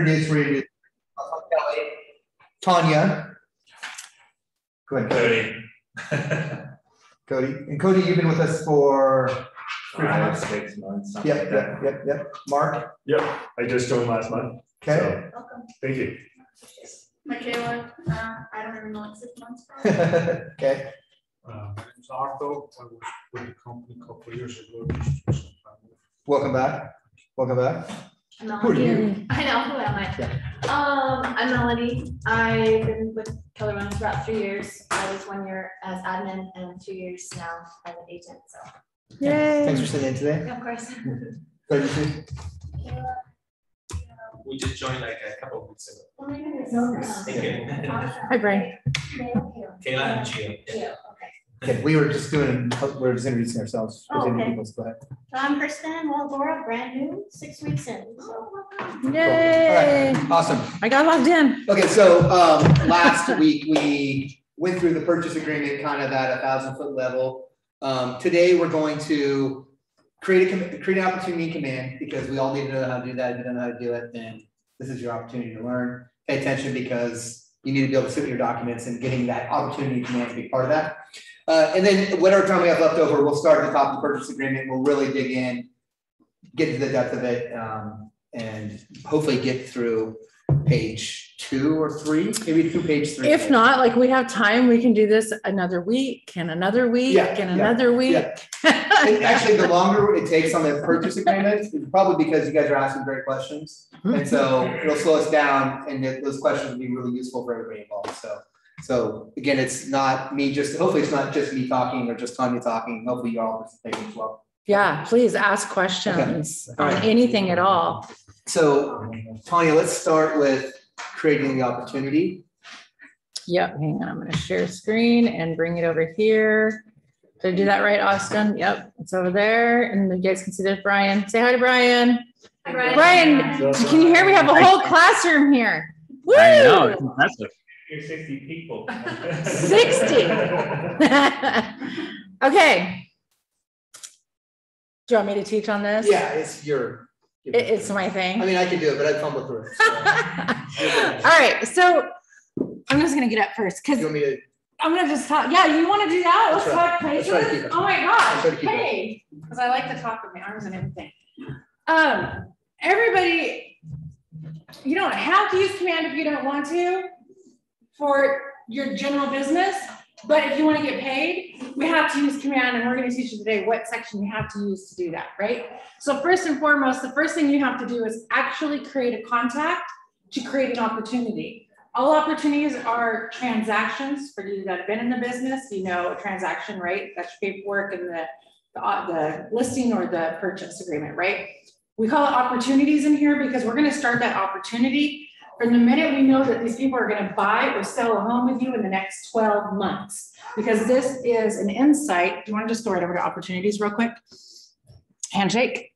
introduce, reintroduce. Kelly, Tanya. Go ahead, Cody. Cody. And Cody, you've been with us for three Five, months? six months, Yep, like yep, yep, yep. Mark, Yep, I just joined last month, okay? so, Welcome. thank you. Michaela, uh, I don't even know, like six months probably. Okay, Uh, my name's Arthur, I was with the company a couple of years ago. just took some time off. welcome back. Welcome back. I'm Who are Melody. you? I know, who am I? Um, I'm Melanie. I've been with Keller Williams for about three years. I was one year as admin and two years now as an agent, so. Thanks for sitting in today. Yeah, of course. Glad to see you. We just joined like a couple of weeks ago. Oh my goodness. Thank you. Hi, Brian. Kayla and Gio. Yeah, okay. Okay, we were just doing, we were just introducing ourselves. Oh, presenting okay. people, so Go ahead. I'm Kristen Waldora, brand new, six weeks in, so. Yay. Awesome. I got logged in. Okay, so um last week we went through the purchase agreement kind of at a thousand foot level. Um today we're going to create a create an opportunity command because we all need to know how to do that. If you don't know how to do it, then this is your opportunity to learn. Pay attention because you need to be able to sit with your documents and getting that opportunity command to be part of that. Uh and then whatever time we have left over, we'll start at the top of the purchase agreement. We'll really dig in, get to the depth of it, um and hopefully get through page two or three, maybe through page three. If not, like we have time, we can do this another week and another week Yeah, and yeah, another week. And actually, the longer it takes on the purchase agreement, is probably because you guys are asking great questions. And so it'll slow us down and that- those questions will be really useful for everybody involved, so. So again, it's not me just, hopefully it's not just me talking or just Tanya talking, hopefully you're all participating as well. Yeah, please ask questions All on right. anything at all. So Tanya, let's start with creating the opportunity. Yep, hang on, I'm gonna share screen and bring it over here. Did I do that right, Austin? Yep, it's over there, and you guys can see there's Brian. Say hi to Brian. Hi, Brian. Brian, can you hear? We have a whole classroom here. I know, it's impressive. You're sixty people. 60. Okay. Do you want me to teach on this? Yeah, it's your. It- it's my thing. I mean, I can do it, but I'd fumble through it. so. All right, so I'm just gonna get up first You because want me to, I'm gonna just talk. Yeah, you want to do that? Let's Let's talk try places. it. Oh my Let's try to gosh, hey, because I like to talk with my arms and everything. Um, everybody, you don't have to use command if you don't want to for your general business. But if you want to get paid, we have to use command and we're going to teach you today what section you have to use to do that, right? So first and foremost, the first thing you have to do is actually create a contact to create an opportunity. All opportunities are transactions for you that have been in the business, you know, a transaction, right? That's your paperwork and the, the, uh, the listing or the purchase agreement, right? We call it opportunities in here because we're gonna start that opportunity from the minute we know that these people are gonna buy or sell a home with you in the next twelve months. Because this is an insight. Do you wanna just go right over to opportunities real quick? Handshake.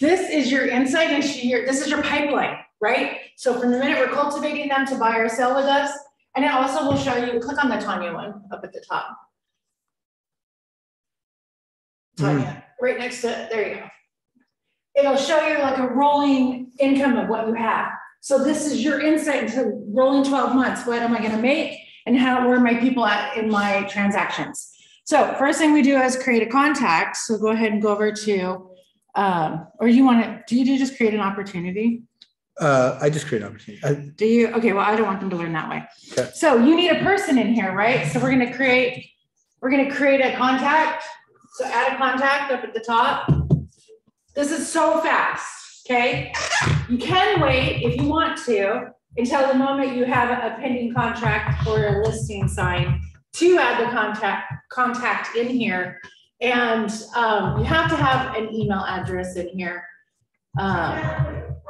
This is your insight into your, this is your pipeline, right? So from the minute we're cultivating them to buy or sell with us, and it also will show you, click on the Tanya one up at the top. Mm. Tanya, right next to, there you go. It'll show you like a rolling income of what you have. So this is your insight into rolling twelve months. What am I gonna make? And how, where are my people at in my transactions? So first thing we do is create a contact. So go ahead and go over to, um, or you wanna, do you just create an opportunity? uh, I just create an opportunity. I- Do you? Okay, well, I don't want them to learn that way. Okay. So you need a person in here, right? So we're gonna create, we're gonna create a contact. So add a contact up at the top. This is so fast, okay? You can wait if you want to until the moment you have a pending contract or a listing sign to add the contact, contact in here. And um, you have to have an email address in here. Um,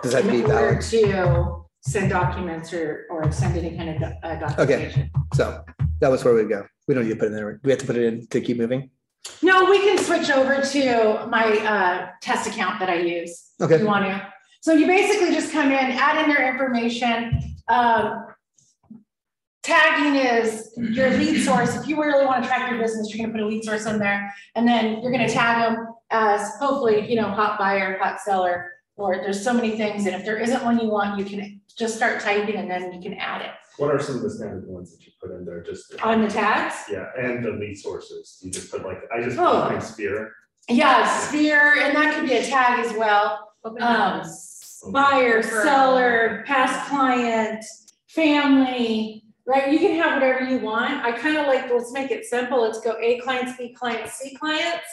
Does that in be order valid? To send documents or, or send any kind of uh, documentation. So that was where we go. We don't need to put it in there. Do we have to put it in to keep moving? No, we can switch over to my uh, test account that I use. if Okay. You want to. So you basically just come in, add in their information. Um, Tagging is your lead source. If you really want to track your business, you're gonna put a lead source in there. And then you're gonna tag them as hopefully, you know, hot buyer, hot seller, Or there's so many things, and if there isn't one you want, you can just start typing and then you can add it. What are some of the standard ones that you put in there, just? On the tags, Yeah, and the lead sources, you just put like, I just Oh. put like sphere. yeah, sphere, and that could be a tag as well. Open Um, buyer, Referral. seller, past client, family, right? You can have whatever you want. I kind of like, let's make it simple. Let's go A clients, B clients, C clients.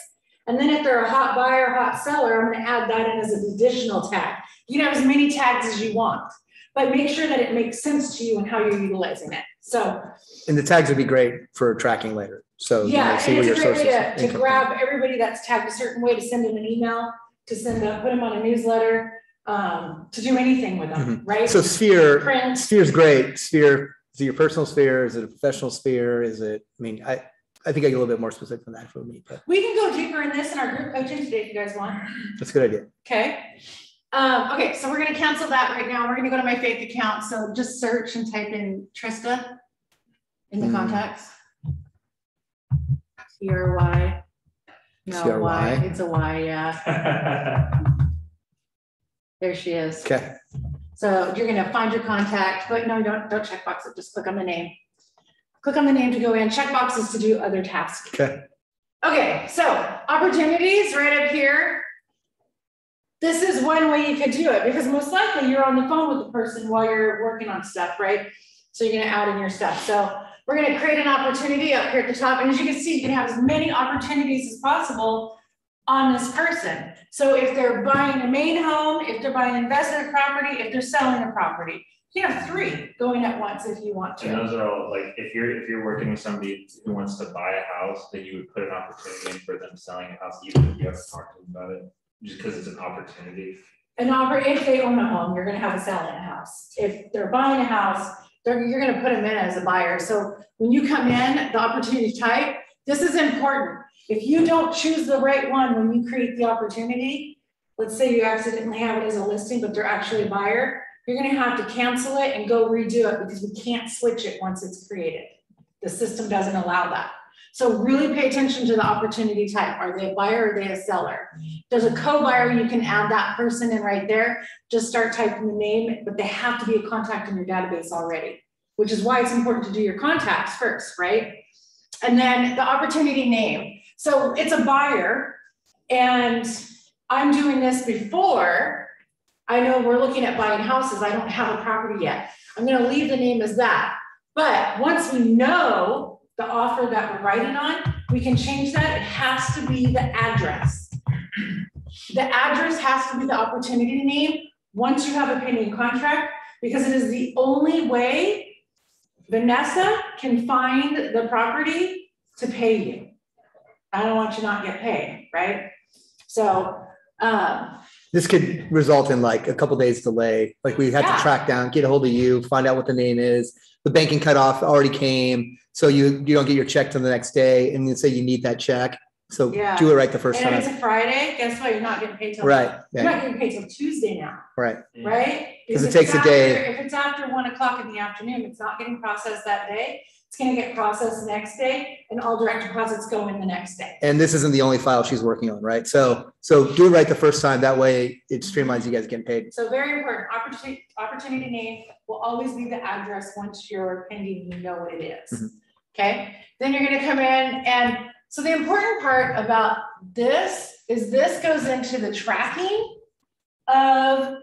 And then if they're a hot buyer, hot seller, I'm gonna add that in as an additional tag. You can have as many tags as you want, but make sure that it makes sense to you and how you're utilizing it. So, And the tags would be great for tracking later. So you know, yeah, see and it's your a great way to, to grab everybody that's tagged a certain way, to send them an email, to send them, put them on a newsletter, um, to do anything with them, right? So Sphere, Print. Sphere's great. Sphere, is it your personal sphere? Is it a professional sphere? Is it, I mean, I, I think I get a little bit more specific than that for me, but We can go deeper in this in our group coaching today if you guys want. that's a good idea. Okay. Um, okay, so we're gonna cancel that right now. We're gonna go to my faith account. So just search and type in Trista in the Hmm. contacts. C R Y. No, C R Y. It's a Y, yeah. There she is. Okay. So you're gonna find your contact, but no, don't, don't check box it, just click on the name. Click on the name to go in, check boxes to do other tasks. Okay. Okay, so opportunities right up here. This is one way you could do it because most likely you're on the phone with the person while you're working on stuff, right? So you're gonna add in your stuff. So we're gonna create an opportunity up here at the top. And as you can see, you can have as many opportunities as possible on this person. So if they're buying a main home, if they're buying investment property, if they're selling a property, you have three going at once if you want to. And to. those are all, like, if you're, if you're working with somebody who wants to buy a house, then you would put an opportunity in for them selling a house, even if you haven't talked to them about it. Just because it's an opportunity. An oppor, if they own a home, you're gonna have a selling a house. If they're buying a house, you're gonna put them in as a buyer. So when you come in, the opportunity type, this is important. If you don't choose the right one when you create the opportunity, let's say you accidentally have it as a listing, but they're actually a buyer, you're gonna have to cancel it and go redo it because we can't switch it once it's created. The system doesn't allow that. So really pay attention to the opportunity type. Are they a buyer or are they a seller? There's a co-buyer, you can add that person in right there. Just start typing the name, but they have to be a contact in your database already, which is why it's important to do your contacts first, right? And then the opportunity name. So it's a buyer and I'm doing this before. I know we're looking at buying houses. I don't have a property yet. I'm gonna leave the name as that. But once we know the offer that we're writing on, we can change that. It has to be the address. The address has to be the opportunity name once you have a pending contract, because it is the only way Vanessa can find the property to pay you. I don't want you not get paid, right? So, um, This could result in like a couple days delay, like we had Yeah. to track down, get a hold of you, find out what the name is. The banking cutoff already came, so you, you don't get your check till the next day and then say you need that check. So Yeah. do it right the first and if it's time. a Friday, guess what? You're not getting paid till. Right, You're not getting paid till Tuesday now. right. Right. Because it takes it's a day. If it's after one o'clock in the afternoon, it's not getting processed that day, it's gonna get processed next day, and all direct deposits go in the next day. And this isn't the only file she's working on, right? So, so do it right the first time. That way it streamlines you guys getting paid. So very important, opportunity, opportunity name will always be the address once you're pending, you know what it is. Mhm. Okay, then you're gonna come in and, so the important part about this is this goes into the tracking of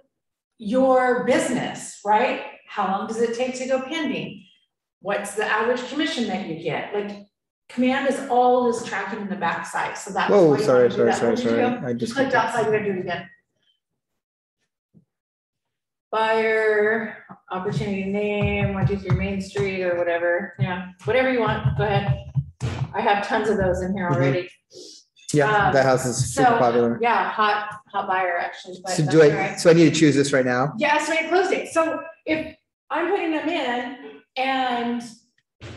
your business, right? How long does it take to go pending? What's the average commission that you get? Like, command is all this tracking in the backside, so that's. why Whoa, you sorry, sorry, that. sorry, sorry. I just. clicked outside, we're gonna do it again. Buyer, opportunity name, one, two, three Main Street or whatever, yeah, whatever you want, go ahead. I have tons of those in here Mhm. already. Yeah, Um, that house is super So, popular. yeah, hot, hot buyer actually, but So do I, right. so I need to choose this right now? Yeah, estimated close date. So if I'm putting them in and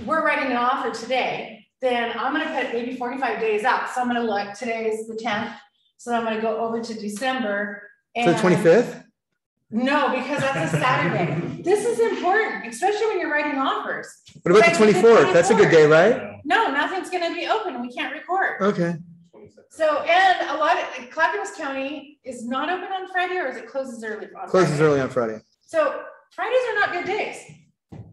we're writing an offer today, then I'm gonna put maybe forty-five days out. So I'm gonna look, today is the tenth. So I'm gonna go over to December So and. the twenty-fifth? No, because that's a Saturday. This is important, especially when you're writing offers. What about the the twenty-fourth? That's a good day, right? No, nothing's gonna be open. We can't record. Okay. So, and a lot of, Clackamas County is not open on Friday or is it closes early? on Closes Friday? early on Friday. So Fridays are not good days.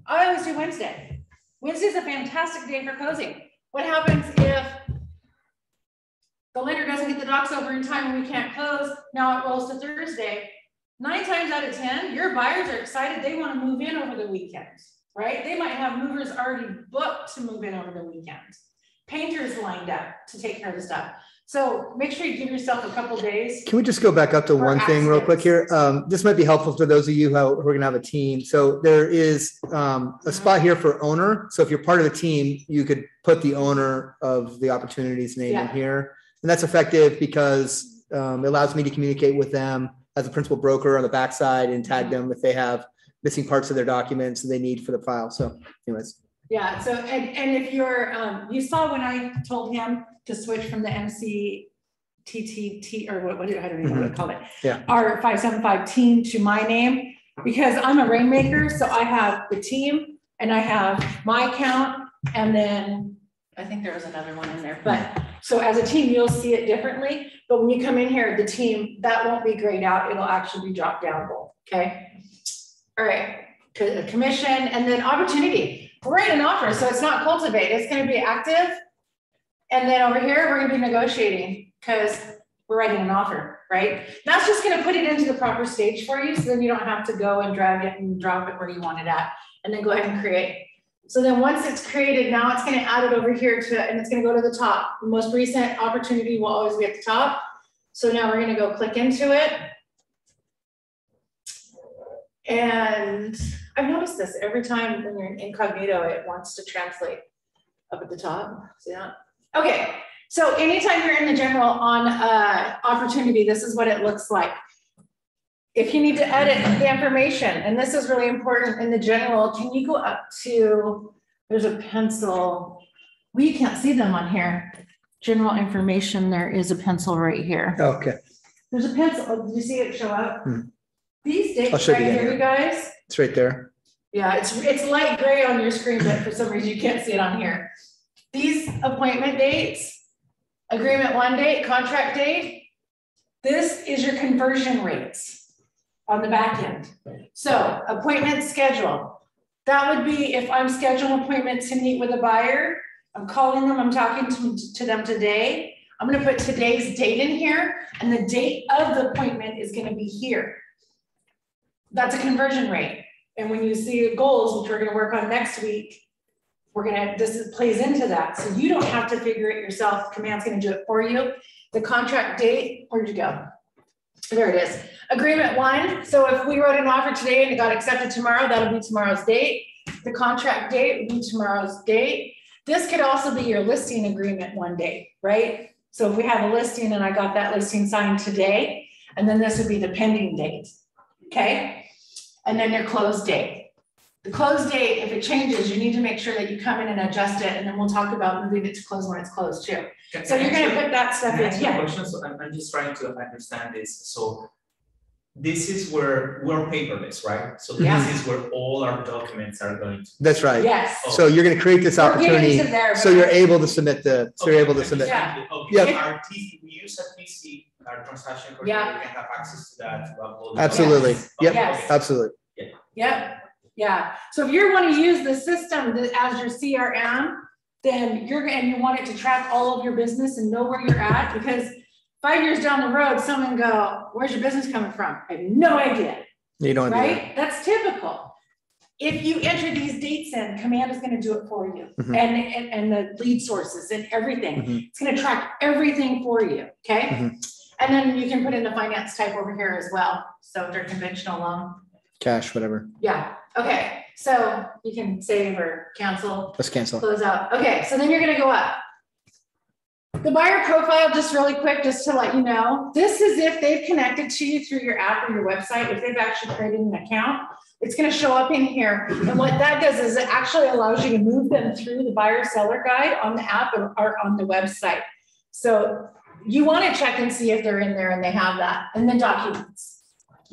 I always do Wednesday. Wednesday's a fantastic day for closing. What happens if the lender doesn't get the docs over in time and we can't close? Now it rolls to Thursday. Nine times out of 10, your buyers are excited. They want to move in over the weekend, right? They might have movers already booked to move in over the weekend. Painters lined up to take care of the stuff. So make sure you give yourself a couple days. Can we just go back up to one thing real quick here? Um, this might be helpful for those of you who are are gonna have a team. So there is um, a spot here for owner. So if you're part of the team, you could put the owner of the opportunities name in here. And that's effective because um, it allows me to communicate with them as a principal broker on the backside and tag them if they have missing parts of their documents that they need for the file. So anyways, Yeah, so, and, and if you're, um, you saw when I told him to switch from the MC TTT, or what, what, do- I don't even know what to call it. Yeah. R five seven five team to my name, because I'm a rainmaker, so I have the team and I have my account, and then I think there was another one in there, but, so as a team, you'll see it differently, but when you come in here, the team, that won't be grayed out, it'll actually be dropped downable, okay? All right, commission, and then opportunity, we're an offer, so it's not cultivate, it's gonna be active. And then over here, we're gonna be negotiating, because we're writing an offer, right? That's just gonna put it into the proper stage for you, so then you don't have to go and drag it and drop it where you want it at, and then go ahead and create. So then once it's created, now it's gonna add it over here to, and it's gonna go to the top. The Most recent opportunity will always be at the top. So now we're gonna go click into it. And I've noticed this every time when you're in incognito, it wants to translate up at the top. See that? Okay, so anytime you're in the general on uh opportunity, this is what it looks like. If you need to edit the information, and this is really important in the general, can you go up to, there's a pencil. We can't see them on here. General information, there is a pencil right here. okay, There's a pencil, oh, did you see it show up? Hmm. These dates right here. you guys. It's right there. Yeah, it's, it's light gray on your screen, but for some reason you can't see it on here. These appointment dates, agreement one date, contract date. This is your conversion rates on the back end. So appointment schedule. That would be if I'm scheduling appointment to meet with a buyer, I'm calling them, I'm talking to, to them today. I'm gonna put today's date in here and the date of the appointment is gonna be here. That's a conversion rate. And when you see the goals, which we're gonna work on next week, we're gonna, this is- plays into that. So you don't have to figure it yourself. Command's gonna do it for you. The contract date, where'd you go? There it is. Agreement one, so if we wrote an offer today and it got accepted tomorrow, that'll be tomorrow's date. The contract date will be tomorrow's date. This could also be your listing agreement one day, right? So if we have a listing and I got that listing signed today, and then this would be the pending date, okay? And then your close date. The close date, if it changes, you need to make sure that you come in and adjust it, and then we'll talk about moving it to close when it's closed too. Can- So you're gonna put that stuff in, ask a yeah, question? So I'm, I'm just trying to understand this. So this is where we're paperless, right? So Yeah. this is where all our documents are going to. That's right. yes. So you're gonna create this We're opportunity, there, so you're able to submit the, so you're able to submit. Yeah. Okay, Yeah. so our TC, we use a TC, our transaction coordinator, Yeah. we can have access to that to upload. Absolutely. documents. Yep. Yes. okay. Absolutely. Yep, yeah. So if you want to use the system that- as your CRM, then you're, and you want it to track all of your business and know where you're at, because five years down the road, someone go, where's your business coming from? I have no idea, You don't do that. right? That's typical. If you enter these dates in, Command is gonna do it for you, Mhm. and, and, and the lead sources and everything. Mhm. It's gonna track everything for you, okay? Mhm. And then you can put in the finance type over here as well, so if they're conventional loan. Cash, whatever. Yeah, okay, so you can save or cancel, Let's cancel. close out. Okay, so then you're gonna go up. The buyer profile, just really quick, just to let you know, this is if they've connected to you through your app or your website, if they've actually created an account, it's gonna show up in here. And what that does is it actually allows you to move them through the buyer seller guide on the app or, or on the website. So you wanna check and see if they're in there and they have that, and then documents.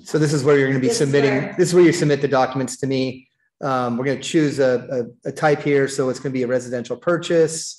So this is where you're gonna be This submitting, where- this is where you submit the documents to me. Um, we're gonna choose a, a, a type here, so it's gonna be a residential purchase.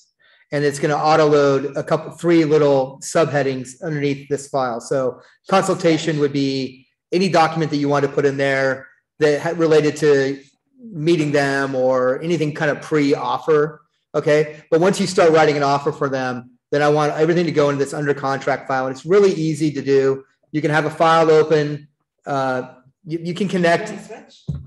and it's gonna auto load a couple, three little subheadings underneath this file. So consultation would be any document that you want to put in there that had related to meeting them or anything kind of pre-offer. Okay, but once you start writing an offer for them, then I want everything to go into this under contract file. And it's really easy to do. You can have a file open. Uh, you, you can connect.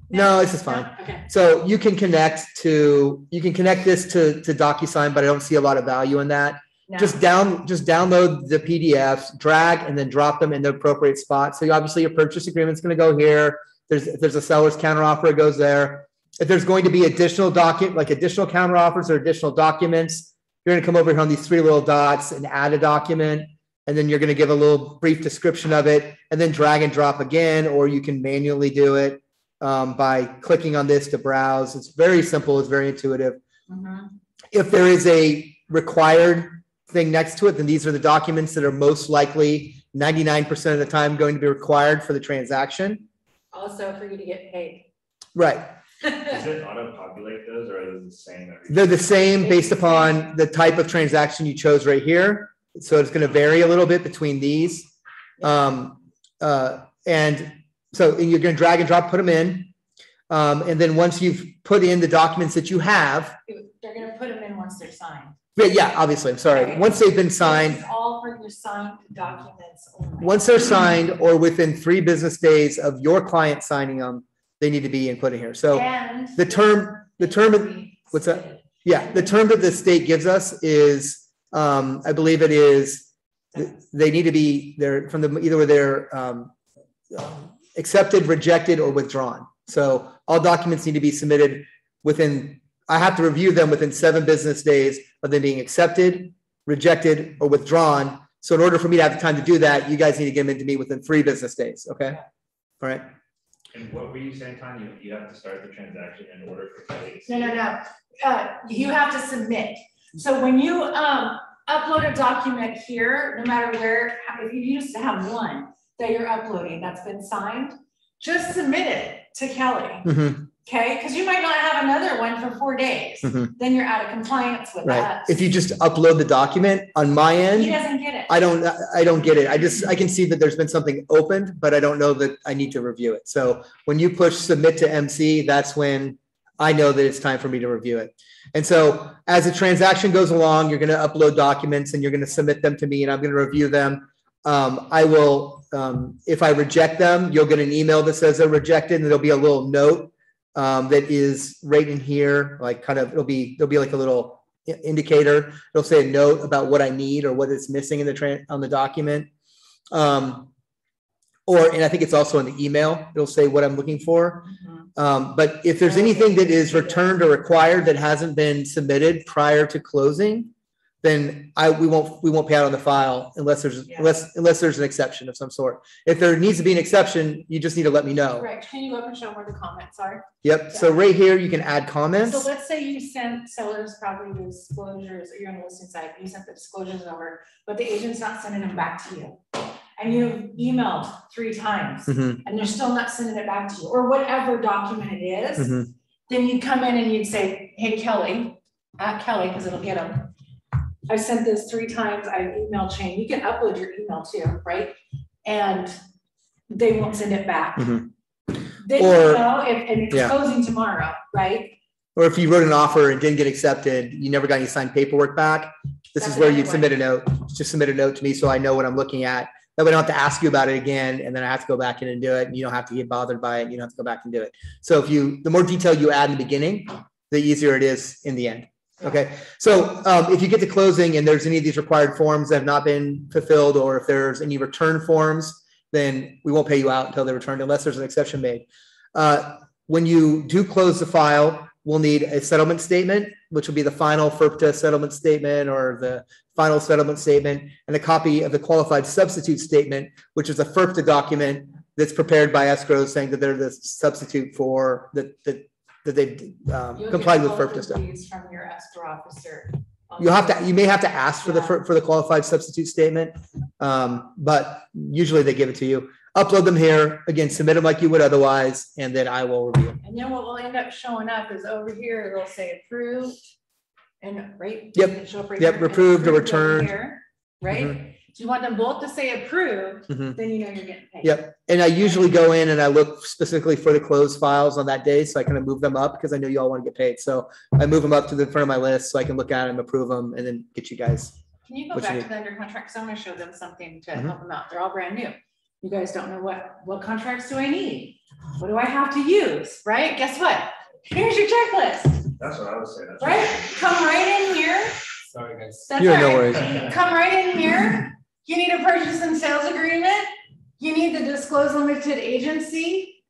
No, this is fine. No? Okay. So you can connect to, you can connect this to, to DocuSign, but I don't see a lot of value in that. No. Just down, just download the PDFs, drag and then drop them in the appropriate spot. So obviously your purchase agreement's gonna go here. There's, if there's a seller's counter offer, it goes there. If there's going to be additional document, like additional counter offers or additional documents, you're gonna come over here on these three little dots and add a document. And then you're gonna give a little brief description of it and then drag and drop again, or you can manually do it um, by clicking on this to browse. It's very simple. It's very intuitive. Mhm. If there is a required thing next to it, then these are the documents that are most likely ninety-nine percent of the time going to be required for the transaction. Also for you to get paid. Right. Does it auto populate those or is it the same? every- They're the same based upon the type of transaction you chose right here. So it's going to vary a little bit between these. Um, uh, and so you're going to drag and drop, put them in. Um, and then once you've put in the documents that you have, They're gonna put them in once they're signed. yeah, yeah, obviously, I'm sorry. Once they've been signed, It's all for your signed documents only. once they're signed or within three business days of your client signing them, they need to be input in here. So And. the term, the term, what's that? yeah, the term that the state gives us is, um, I believe it is, they need to be, they're from the, either they're, um, accepted, rejected, or withdrawn. So all documents need to be submitted within, I have to review them within seven business days of them being accepted, rejected, or withdrawn. So in order for me to have the time to do that, you guys need to get them into me within three business days, okay? All right, And what were you saying, Tanya? You, you have to start the transaction in order for Kelly to. No, no, no. Uh, you have to submit. So when you, um, upload a document here, no matter where, if you used to have one that you're uploading that's been signed, just submit it to Kelly, Mhm, okay? Because you might not have another one for four days. Mhm. Then you're out of compliance with right. us. If you just upload the document on my end. He doesn't get it. I don't, I don't get it. I just, I can see that there's been something opened, but I don't know that I need to review it. So when you push submit to MC, that's when I know that it's time for me to review it. And so as the transaction goes along, you're gonna upload documents and you're gonna submit them to me and I'm gonna review them. Um, I will, um, if I reject them, you'll get an email that says they're rejected and there'll be a little note um, that is right in here, like kind of, it'll be, there'll be like a little indicator. It'll say a note about what I need or what is missing in the tran, on the document. Um, or, and I think it's also in the email, it'll say what I'm looking for. Mhm. Um, but if there's anything that is returned or required that hasn't been submitted prior to closing, then I, we won't, we won't pay out on the file unless there's, Yeah. unless, unless there's an exception of some sort. If there needs to be an exception, you just need to let me know. Right, can you go up and show where the comments are? Yep, so right here, you can add comments. So comments. let's say you sent sellers property disclosures, or you're on the listing side, you sent the disclosures over, but the agent's not sending them back to you. And you emailed three times, Mhm, and they're still not sending it back to you, or whatever document it is. mhm. Then you'd come in and you'd say, hey Kelly, at Kelly, because it'll get them. I sent this three times, I emailed chain, you can upload your email too, right? And they won't send it back. Mhm. Then you Or- know, if, and it's Yeah. closing tomorrow, right? Or if you wrote an offer and didn't get accepted, you never got any signed paperwork back, this is where you'd submit a note, just submit a note to me so I know what I'm looking at. That way I don't have to ask you about it again, and then I have to go back in and do it, and you don't have to get bothered by it, you don't have to go back and do it. So if you, the more detail you add in the beginning, the easier it is in the end. Okay, so um, if you get to closing and there's any of these required forms that have not been fulfilled, or if there's any return forms, then we won't pay you out until they're returned unless there's an exception made. Uh, When you do close the file, we'll need a settlement statement, which will be the final FIRPTA settlement statement or the final settlement statement, and a copy of the qualified substitute statement, which is a FIRPTA document that's prepared by escrow saying that they're the substitute for, that, that, that they've um, You'll complied with both FIRPTA stuff. From your escrow officer. You'll have to, you may have to ask for the, Yeah. for for the qualified substitute statement, um, but usually they give it to you. Upload them here, again, submit them like you would otherwise, and then I will review. them. And then what will end up showing up is over here, it'll say approved. and, right? Yep. Show up right Yep, there? And approved or over returned. here, Right? So you want them both to say approved, Mhm. then you know you're getting paid. Yep. And I usually go in and I look specifically for the closed files on that day, so I kind of move them up because I know you all want to get paid. So I move them up to the front of my list so I can look at them, approve them, and then get you guys. Can you go What you back need. to the under contract? Cause I'm gonna show them something to Mhm. help them out. They're all brand new. You guys don't know what, what contracts do I need? What do I have to use, right? Guess what? Here's your checklist, That's what I was saying. right? Come right in here. Sorry, guys. That's You're all no right. worries. Come right in here. You need a purchase and sales agreement. You need the disclose limited agency.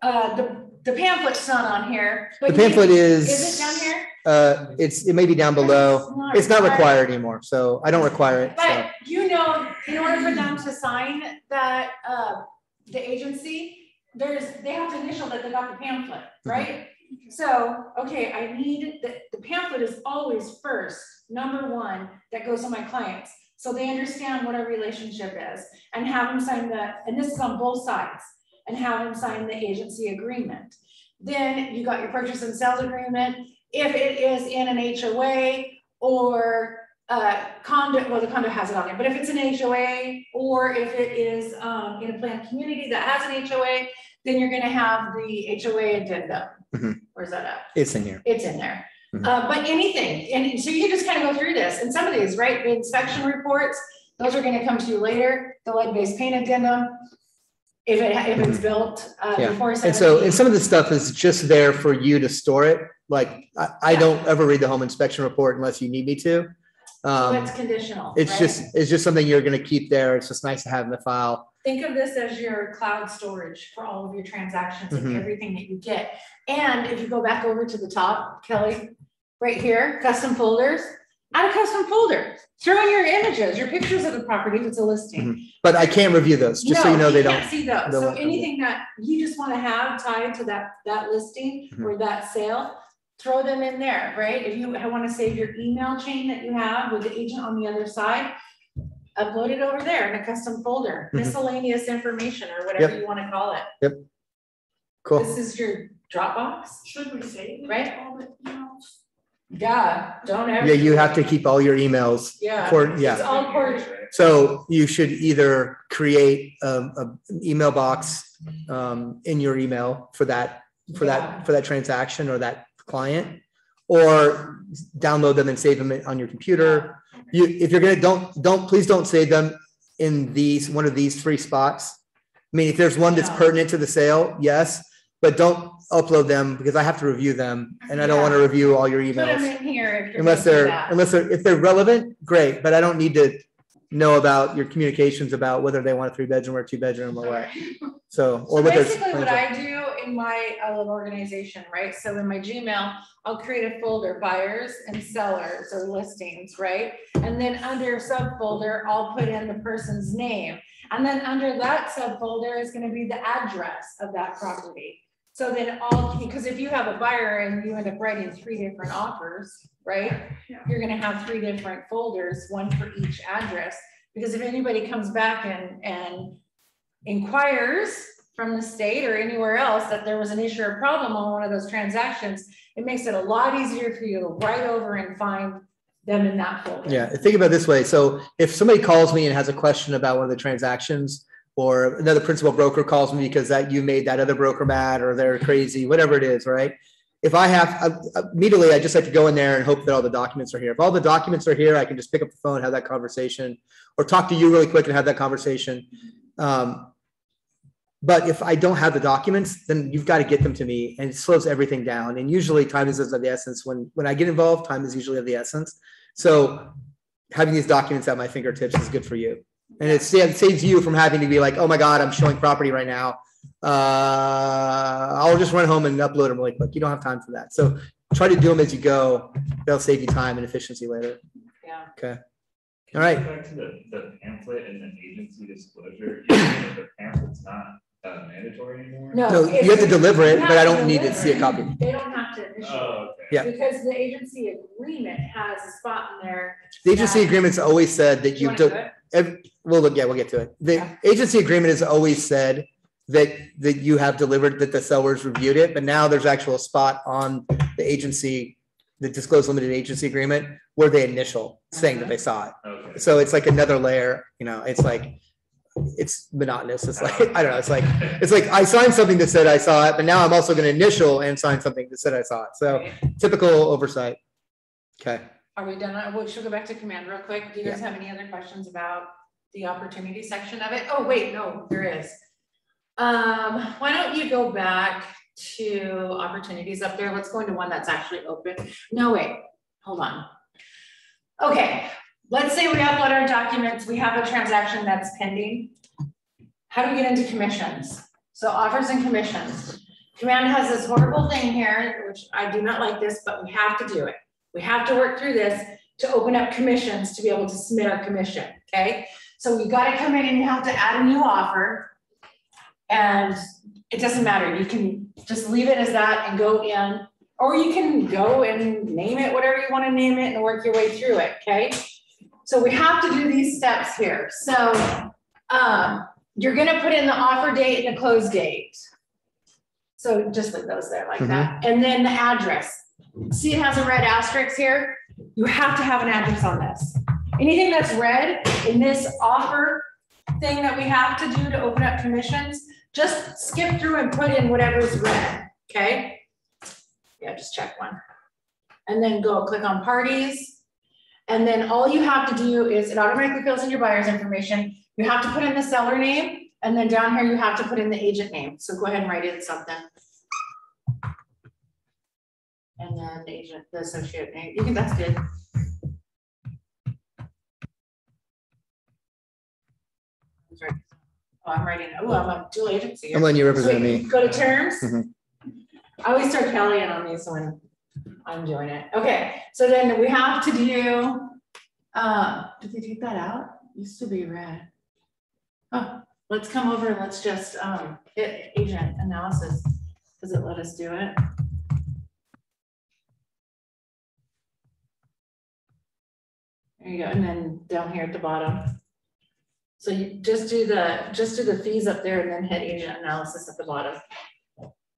Uh, the, the pamphlet's not on here. but The pamphlet Is is, it down here? uh, it's, it may be down below. It's not required anymore, so I don't require it, so. But you know, in order for them to sign that, uh, the agency, there's, they have to initial that they got the pamphlet, right? So, okay, I need, the, the pamphlet is always first, number one, that goes to my clients. So they understand what our relationship is and have them sign the, and this is on both sides, and have them sign the agency agreement. Then you got your purchase and sales agreement. If it is in an HOA or uh, condo, well, the condo has it on there, but if it's an HOA or if it is, um, in a planned community that has an HOA, then you're gonna have the HOA addendum. Mhm. Where's that at? It's in here. It's in there. Mhm. Uh, but anything, and so you just kind of go through this, and some of these, right, the inspection reports, those are gonna come to you later, the lead-based paint addendum. If it, if it's built, uh, Yeah. before And so, and some of this stuff is just there for you to store it. Like, I, I Yeah. don't ever read the home inspection report unless you need me to. So Um, it's conditional, it's right? just, it's just something you're gonna keep there. It's just nice to have in the file. Think of this as your cloud storage for all of your transactions and Mhm. everything that you get. And if you go back over to the top, Kelly, right here, custom folders, add a custom folder. Throw in your images, your pictures of the property if it's a listing. But I can't review those, just so you know they don't. can't See those. they So won't anything that you just wanna have tied to that, that listing Mhm. or that sale, throw them in there, right? If you wanna save your email chain that you have with the agent on the other side, upload it over there in a custom folder, Mhm. miscellaneous information or whatever you wanna call it. Yep. Cool. This is your Dropbox, Should we say? Right? All the emails? Yeah, don't ever. Yeah, you have to keep all your emails. Yeah. For, It's yeah. all So you should either create um, a, an email box um, in your email for that, for that, for that transaction or that client. Or download them and save them on your computer. You, if you're gonna, don't, don't, please don't save them in these, one of these three spots. I mean, if there's one that's Yeah. pertinent to the sale, yes, but don't upload them because I have to review them and I don't want to review all your put them emails. in here if you're. Unless gonna do they're, that. unless they're, if they're relevant, great, but I don't need to know about your communications about whether they want a three bedroom or two bedroom or what. So, or So what their basically what are. I do in my uh, little organization, right? So in my Gmail, I'll create a folder, buyers and sellers or listings, right? And then under subfolder, I'll put in the person's name. And then under that subfolder is gonna be the address of that property. So then all, because if you have a buyer and you end up writing three different offers, right? Yeah. You're gonna have three different folders, one for each address. Because if anybody comes back and, and inquires from the state or anywhere else that there was an issue or problem on one of those transactions, it makes it a lot easier for you to write over and find them in that folder. Yeah, think about it this way. So if somebody calls me and has a question about one of the transactions, or another principal broker calls me because that you made that other broker mad or they're crazy, whatever it is, right? If I have, immediately, I just have to go in there and hope that all the documents are here. If all the documents are here, I can just pick up the phone, have that conversation, or talk to you really quick and have that conversation. Um, But if I don't have the documents, then you've got to get them to me and it slows everything down. And usually time is of the essence. When, when I get involved, time is usually of the essence. So having these documents at my fingertips is good for you. And it saves you from having to be like, oh my God, I'm showing property right now. Uh, I'll just run home and upload them really quick. You don't have time for that. So try to do them as you go. They'll save you time and efficiency later. Yeah. Okay. Can All go Back to the, the pamphlet and the agency disclosure, you're saying that the pamphlet's not uh, mandatory anymore? No. No, you have to deliver it, but I don't need to see a copy. They don't have to initial. Oh, okay. Yeah. Because the agency agreement has a spot in there. The agency agreements always said that you you, do do- it? ev- well, look, yeah, we'll get to it. The Yeah. agency agreement has always said that, that you have delivered, that the sellers reviewed it, but now there's actual spot on the agency the disclosed limited agency agreement where they initial saying that they saw it. Okay. So it's like another layer, you know, it's like, it's monotonous. It's like, I don't know, it's like, it's like I signed something that said I saw it, but now I'm also gonna initial and sign something that said I saw it. So typical oversight. Okay, Are we done? Uh, We should go back to command real quick. Do you guys have any other questions about the opportunity section of it? Oh, wait, no, there is. Um, why don't you go back to opportunities up there? Let's go into one that's actually open. No, wait, hold on. Okay, let's say we upload our documents, we have a transaction that's pending. How do we get into commissions? So offers and commissions. Command has this horrible thing here, which I do not like this, but we have to do it. We have to work through this to open up commissions to be able to submit our commission, okay? So you gotta come in and you have to add a new offer. And it doesn't matter, you can just leave it as that and go in, or you can go and name it whatever you wanna name it and work your way through it, okay? So we have to do these steps here, so, um, you're gonna put in the offer date and the close date. So just leave those there like that, and then the address. See, it has a red asterisk here. You have to have an address on this. Anything that's red in this offer thing that we have to do to open up commissions, just skip through and put in whatever's red, okay? Yeah, just check one. And then go click on parties. And then all you have to do is it automatically fills in your buyer's information. You have to put in the seller name, and then down here you have to put in the agent name. So go ahead and write in something. And then the agent, the associate name, you can, that's good. Oh, I'm writing, oh, I'm a dual agency. I'm letting you represent So me. Go to terms. Mhm. I always start Kelly in on these when I'm doing it. Okay, so then we have to do, uh, did they take that out? Used to be red. Oh, let's come over and let's just, um, hit agent analysis. Does it let us do it? There you go, and then down here at the bottom. So you just do the, just do the fees up there and then hit agent analysis at the bottom.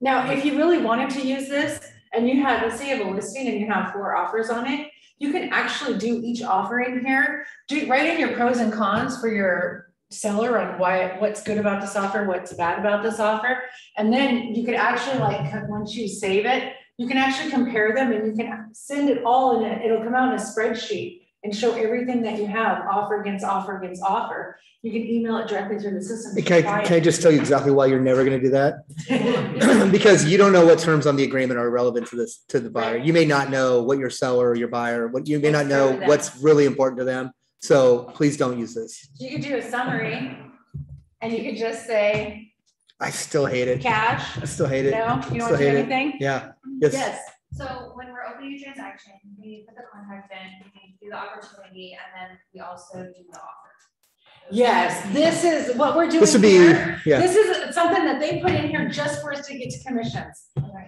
Now, if you really wanted to use this and you have, let's say you have a listing and you have four offers on it, you can actually do each offer in here, do, write in your pros and cons for your seller on why, what's good about this offer, what's bad about this offer. And then you could actually like, once you save it, you can actually compare them and you can send it all in it, it'll come out in a spreadsheet and show everything that you have, offer against offer against offer. You can email it directly through the system. to Can I, can I just tell you exactly why you're never gonna do that? Because you don't know what terms on the agreement are relevant to this, to the buyer. You may not know what your seller or your buyer, what you may not know to what's really important to them. So please don't use this. You could do a summary and you could just say I still hate it. cash, I still hate it. no, you don't Still want to do hate it. anything? Yeah. Yes, So when we're opening a transaction, we put the contract in, we do the opportunity, and then we also do the offer. yes, this is what we're doing This would be, here. yeah, This is something that they put in here just for us to get to commissions.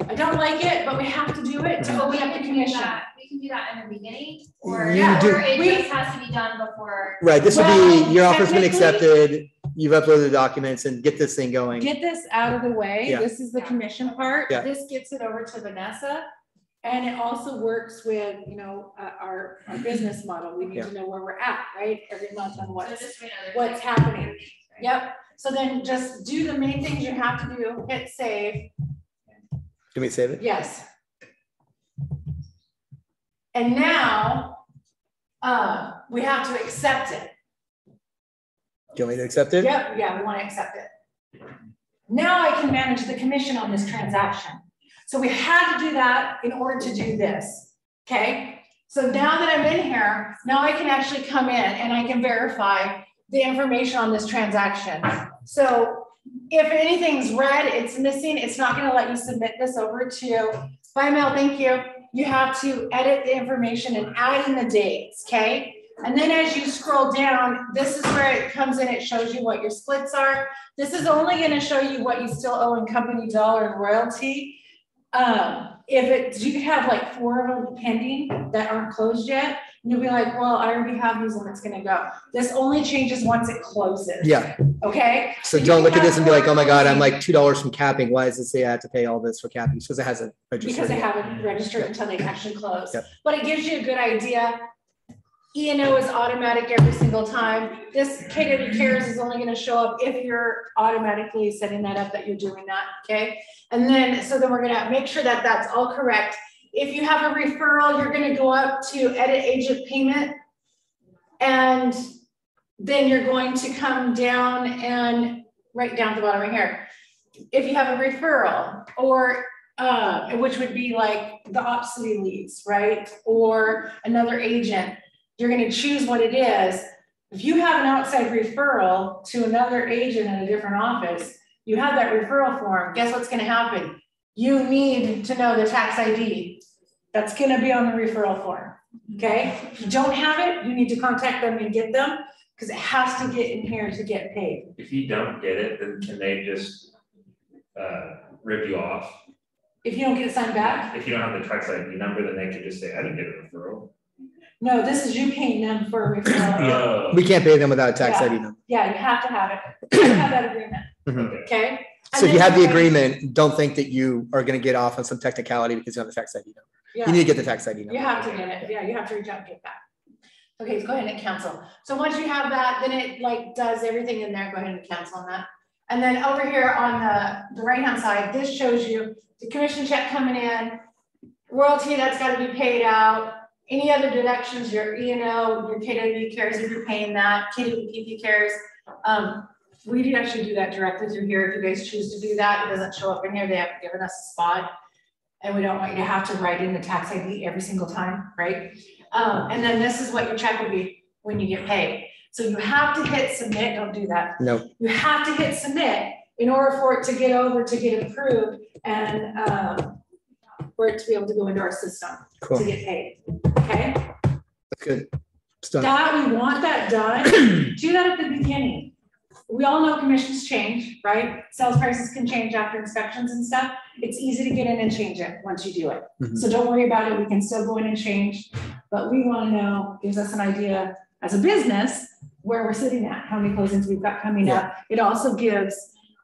I don't like it, but we have to do it to open up the We can do commission. We can do that in the beginning, or, You Yeah, do- or it we- just has to be done before. right. This would be, your offer's been accepted. You've uploaded the documents and get this thing going. Get this out of the way. Yeah. This is the commission part. Yeah. This gets it over to Vanessa. And it also works with, you know, uh, our, our business model. We need to know where we're at, right? Every month on what's so we know there's what's happening. things, right? Yep, so then just do the main things you have to do, hit save, Do we save it? yes. And now, uh, we have to accept it. Do you want me to accept it? Yep, yeah, we want to accept it. Now I can manage the commission on this transaction. So we had to do that in order to do this, okay? So now that I'm in here, now I can actually come in and I can verify the information on this transaction. So if anything's red, it's missing, it's not gonna let you submit this over to, by mail, thank you. You have to edit the information and add in the dates, okay? And then as you scroll down, this is where it comes in, it shows you what your splits are. This is only gonna show you what you still owe in company dollar and royalty. Um, if it, you could have like four of them pending that aren't closed yet, you'll be like, well, I already have these and it's gonna go. This only changes once it closes. Yeah, Okay? so don't look at this and be like, oh my god, I'm like two dollars from capping, why does it say I have to pay all this for capping? Because it hasn't Because registered. they yet. haven't registered until they actually close. But it gives you a good idea. E and O is automatic every single time. This KW Cares is only gonna show up if you're automatically setting that up, that you're doing that, okay? And then, so then we're gonna make sure that that's all correct. If you have a referral, you're gonna go up to edit agent payment. And then you're going to come down and, right down at the bottom right here. If you have a referral or uh, which would be like the obsolete leads, right? Or another agent, you're gonna choose what it is. If you have an outside referral to another agent in a different office, you have that referral form, guess what's gonna happen? You need to know the tax ID. That's gonna be on the referral form, okay? If you don't have it, you need to contact them and get them, because it has to get in here to get paid. If you don't get it, then can they just, uh, rip you off? If you don't get it signed back, If you don't have the tax ID number, then they could just say, I didn't get a referral. No, this is you paying them for a referral. Oh, We can't pay them without a tax Yeah. ID number. Yeah, you have to have it. You have to have that agreement, mm-hmm. okay. okay? So if you have the you're agreement, don't think that you are gonna get off on some technicality because you have the tax ID number. You Yeah, need to get the tax ID number. you have to get it. Yeah, you have to reach out and get that. Okay, so go ahead and cancel. So once you have that, then it like does everything in there. Go ahead and cancel on that. And then over here on the, the right-hand side, this shows you the commission check coming in, royalty that's gotta be paid out, any other deductions, your E and O, your KW cares if you're paying that, KWPP cares. Um, we do actually do that directly through here. If you guys choose to do that, it doesn't show up in here. They haven't given us a spot. And we don't want you to have to write in the tax ID every single time, right? Um, and then this is what your check will be when you get paid. So you have to hit submit, don't do that. No, You have to hit submit in order for it to get over, to get approved and, um, for it to be able to go into our system cool. to get paid, okay? That's good. Done. That, we want that done, do that at the beginning. We all know commissions change, right? Sales prices can change after inspections and stuff. It's easy to get in and change it once you do it. Mhm. So don't worry about it, we can still go in and change, but we wanna know, gives us an idea as a business, where we're sitting at, how many closings we've got coming up. It also gives,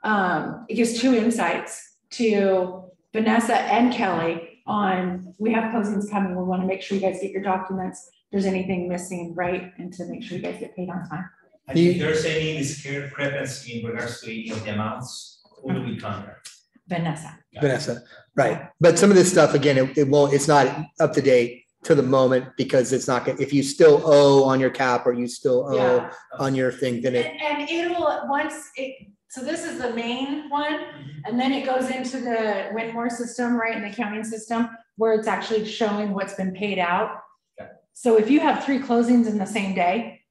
um, it gives two insights to Vanessa and Kelly on, we have closings coming, we wanna make sure you guys get your documents, if there's anything missing, right, and to make sure you guys get paid on time. And if there's any discrepancy in regards to any of the amounts, who do we contact? Vanessa. Vanessa, right. But some of this stuff, again, it, it won't, it's not up to date to the moment because it's not, gonna if you still owe on your cap or you still owe Yeah, on your thing, then and, it, and it'll, once it, so this is the main one, and then it goes into the Winmore system, right, in the accounting system, where it's actually showing what's been paid out. Okay. So if you have three closings in the same day,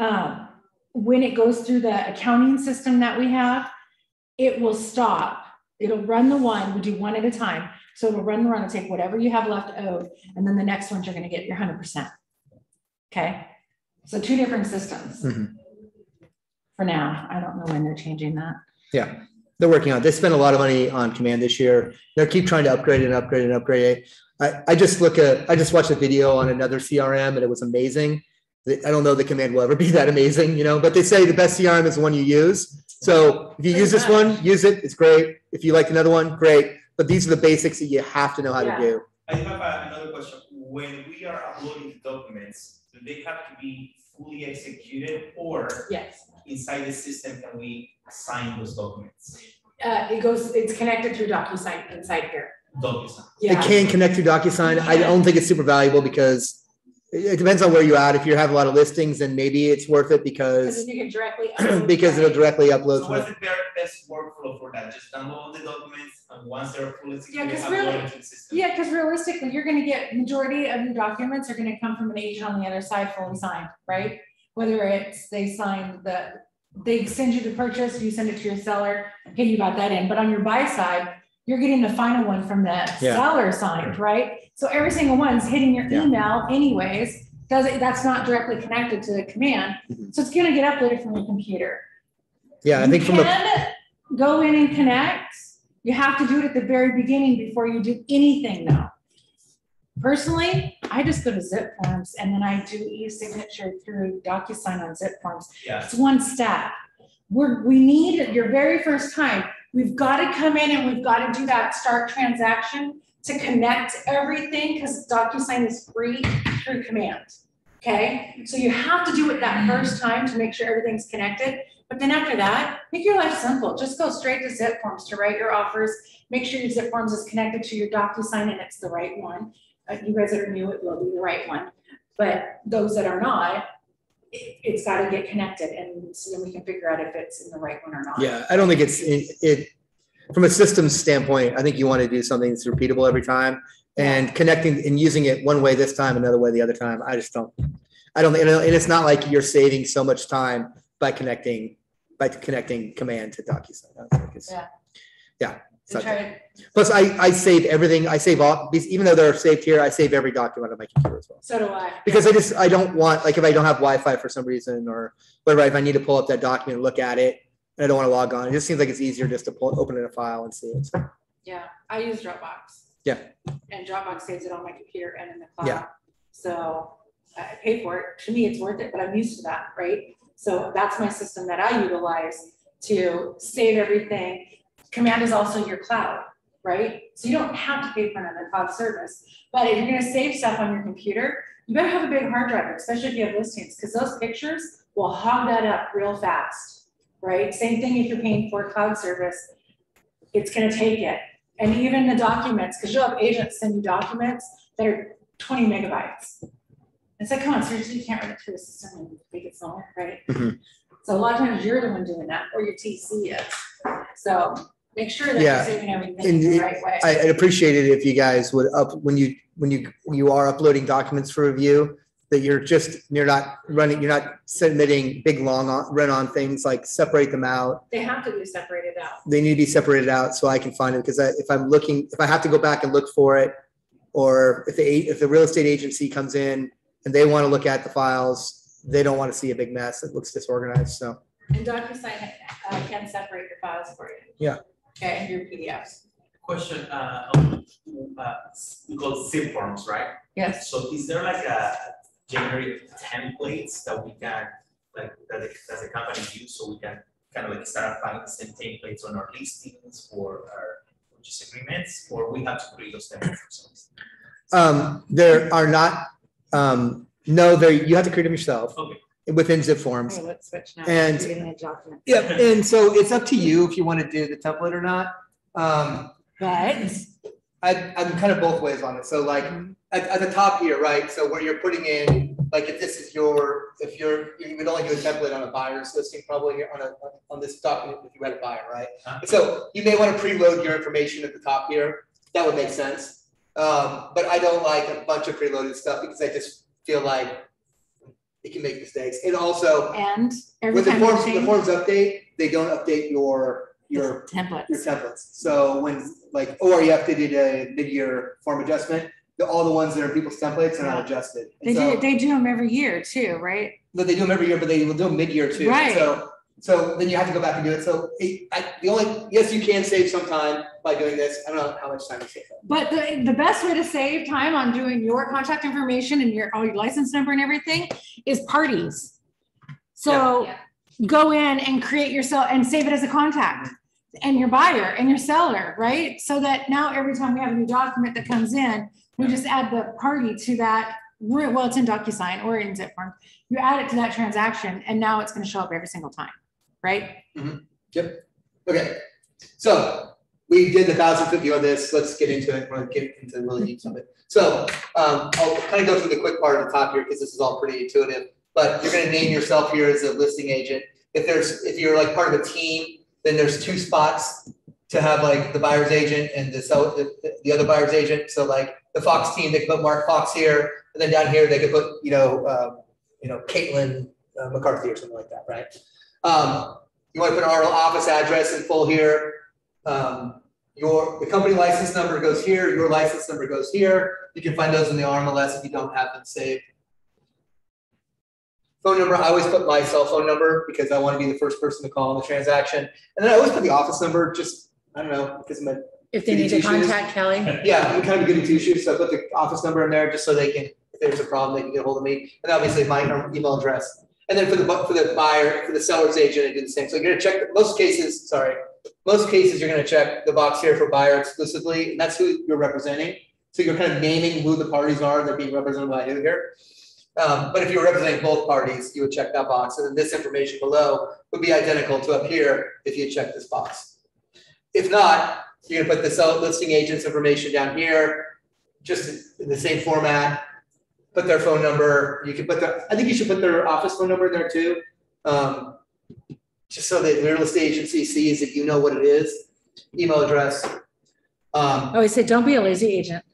um, when it goes through the accounting system that we have, it will stop. It'll run the one, we do one at a time. So it'll run the run and take whatever you have left owed, and then the next ones you're gonna get your hundred percent. Okay, so two different systems. Mhm. For now, I don't know when they're changing that. yeah. They're working on, it. they spent a lot of money on command this year. They'll keep trying to upgrade it and upgrade it and upgrade it. I, I just look at, I just watched a video on another CRM and it was amazing. I don't know the command will ever be that amazing, you know, but they say the best CRM is the one you use. So if you use this one, use it, it's great. If you like another one, great. But these are the basics that you have to know how to do. I have another question. When we are uploading the documents, do they have to be fully executed or Yes. inside the system can we sign those documents? Uh, it goes, it's connected through DocuSign inside here. DocuSign. It Yeah. can connect through DocuSign. I don't think it's super valuable because it, it depends on where you're at. If you have a lot of listings, then maybe it's worth it Because because, then you can directly. upload because it'll directly upload So to what's it. the best workflow for that? Just download the documents and once they're fully executed, 'cause upload really- it to the system? Yeah, because realistically, you're gonna get majority of your documents are gonna come from an agent on the other side fully signed, right? Whether it's they sign the, they send you the purchase, you send it to your seller, okay, you got that in, but on your buy side, you're getting the final one from the Yeah. seller signed, right? So every single one's hitting your Yeah. email anyways, does it, that's not directly connected to the command, Mhm. so it's gonna get uploaded from your computer. Yeah, I You think from a, can Go in and connect, You have to do it at the very beginning before you do anything though. Personally, I just go to zip forms and then I do e-signature through DocuSign on zip forms. Yeah. It's one step. We're, we need, your very first time, we've got to come in and we've got to do that start transaction to connect everything, because DocuSign is free through command. Okay, so you have to do it that first time to make sure everything's connected. But then after that, make your life simple. Just go straight to zip forms to write your offers. Make sure your zip forms is connected to your DocuSign and it's the right one. Uh, you guys that are new, it will be the right one. But those that are not, it, it's gotta get connected and so then we can figure out if it's in the right one or not. Yeah, I don't think it's, it, it, from a systems standpoint, I think you want to do something that's repeatable every time. And connecting and using it one way this time, another way the other time, I just don't, I don't, and it's not like you're saving so much time by connecting, by connecting command to DocuSign. I don't think it's- Yeah. Yeah. Try, Plus, I, I save everything, I save all, even though they're saved here, I save every document on my computer as well. so do I. Because I just, I don't want, like, if I don't have Wi-Fi for some reason, or whatever, if I need to pull up that document and look at it, and I don't want to log on, it just seems like it's easier just to pull, open in a file and see it. So, Yeah, I use Dropbox. Yeah. And Dropbox saves it on my computer and in the cloud. Yeah. So I pay for it. To me, it's worth it, but I'm used to that, right? So that's my system that I utilize to save everything. Command is also your cloud, right? So you don't have to pay for another cloud service. But if you're gonna save stuff on your computer, you better have a big hard drive, especially if you have listings, because those pictures will hog that up real fast, right? Same thing if you're paying for a cloud service, it's gonna take it. And even the documents, because you'll have agents send you documents that are twenty megabytes. It's like, come on, seriously, you can't run it through the system and make it smaller, right? Mhm. So a lot of times you're the one doing that, or your TC is. So make sure that Yeah. you're saving everything And the it- right way. I, I'd appreciate it if you guys would up, when you, when you, when you are uploading documents for review, that you're just, you're not running, you're not submitting big, long, on- run-on things, like separate them out. They have to be separated out. They need to be separated out so I can find it, because I, if I'm looking, if I have to go back and look for it, or if the, a- if the real estate agency comes in and they want to look at the files, they don't want to see a big mess. It looks disorganized, so. And DocuSign uh, can separate your files for you. Yeah. Okay, and your PDFs. Question, uh, on, uh, we call zip forms, right? Yes. So is there like a generate templates that we can, like, that the, that the company use, so we can kind of like start applying the same templates on our listings or our purchase agreements, or we have to create those templates ourselves? Um, there are not, um, no, there, you have to create them yourself. Okay. Within zip forms. Okay, let's switch now. And- We're getting a document. Yep, and so it's up to you if you want to do the template or not. Um, But. I, I'm kind of both ways on it. So like at, at the top here, right? So where you're putting in, like if this is your, if you're, you would only do a template on a buyer's listing probably here on a, on this document if you had a buyer, right? Huh? So you may want to preload your information at the top here. That would make sense. Um, but I don't like a bunch of preloaded stuff because I just feel like it can make mistakes. And also, And every with the time you forms, the forms update, they don't update your, your templates. your templates. So when like, or you have to do the mid-year form adjustment, the, all the ones that are people's templates are not adjusted. They And do, they do them every year too, right? but they do them every year, but they will do them mid-year too. Right. So, so then you have to go back and do it. So it, I, the only, yes, you can save some time by doing this. I don't know how much time you save. But the, the best way to save time on doing your contact information and your, all your license number and everything is parties. So Yeah. go in and create yourself and save it as a contact and your buyer and your seller, right? So that now every time we have a new document that comes in, we just add the party to that, well, it's in DocuSign or in zip form. You add it to that transaction and now it's gonna show up every single time, right? Yep. Okay, so we did the thousand foot view on this. Let's get into it. We're get into the really deep of it. So um, I'll kind of go through the quick part at the top here because this is all pretty intuitive. But you're gonna name yourself here as a listing agent. If there's, if you're like part of a team, then there's two spots to have like the buyer's agent and the sell, the, the other buyer's agent. So like the Fox team, they could put Mark Fox here, and then down here, they could put, you know, um, you know, Caitlin uh, McCarthy or something like that, right? Um, you want to put our office address in full here. Um, your, the company license number goes here, your license number goes here. You can find those in the RMLS if you don't have them saved. Phone number, I always put my cell phone number because I want to be the first person to call on the transaction. And then I always put the office number just I don't know, because my, If they need to Goody two shoes. contact Kelly. yeah, I'm kind of goody two shoes, so I put the office number in there just so they can, if there's a problem, they can get a hold of me. And obviously my email address. And then for the, bu- for the buyer, for the seller's agent, I do the same. So you're gonna check, most cases, sorry, most cases, you're gonna check the box here for buyer exclusively, and that's who you're representing. So you're kind of naming who the parties are, they're being represented by who here. Um, but if you're representing both parties, you would check that box, and then this information below would be identical to up here if you check this box. If not, you're gonna put the sell listing agent's information down here, just in the same format. Put their phone number, you can put their, I think you should put their office phone number in there too. Um, just so that the real estate agency sees that you know what it is, email address. Um, I always say, don't be a lazy agent.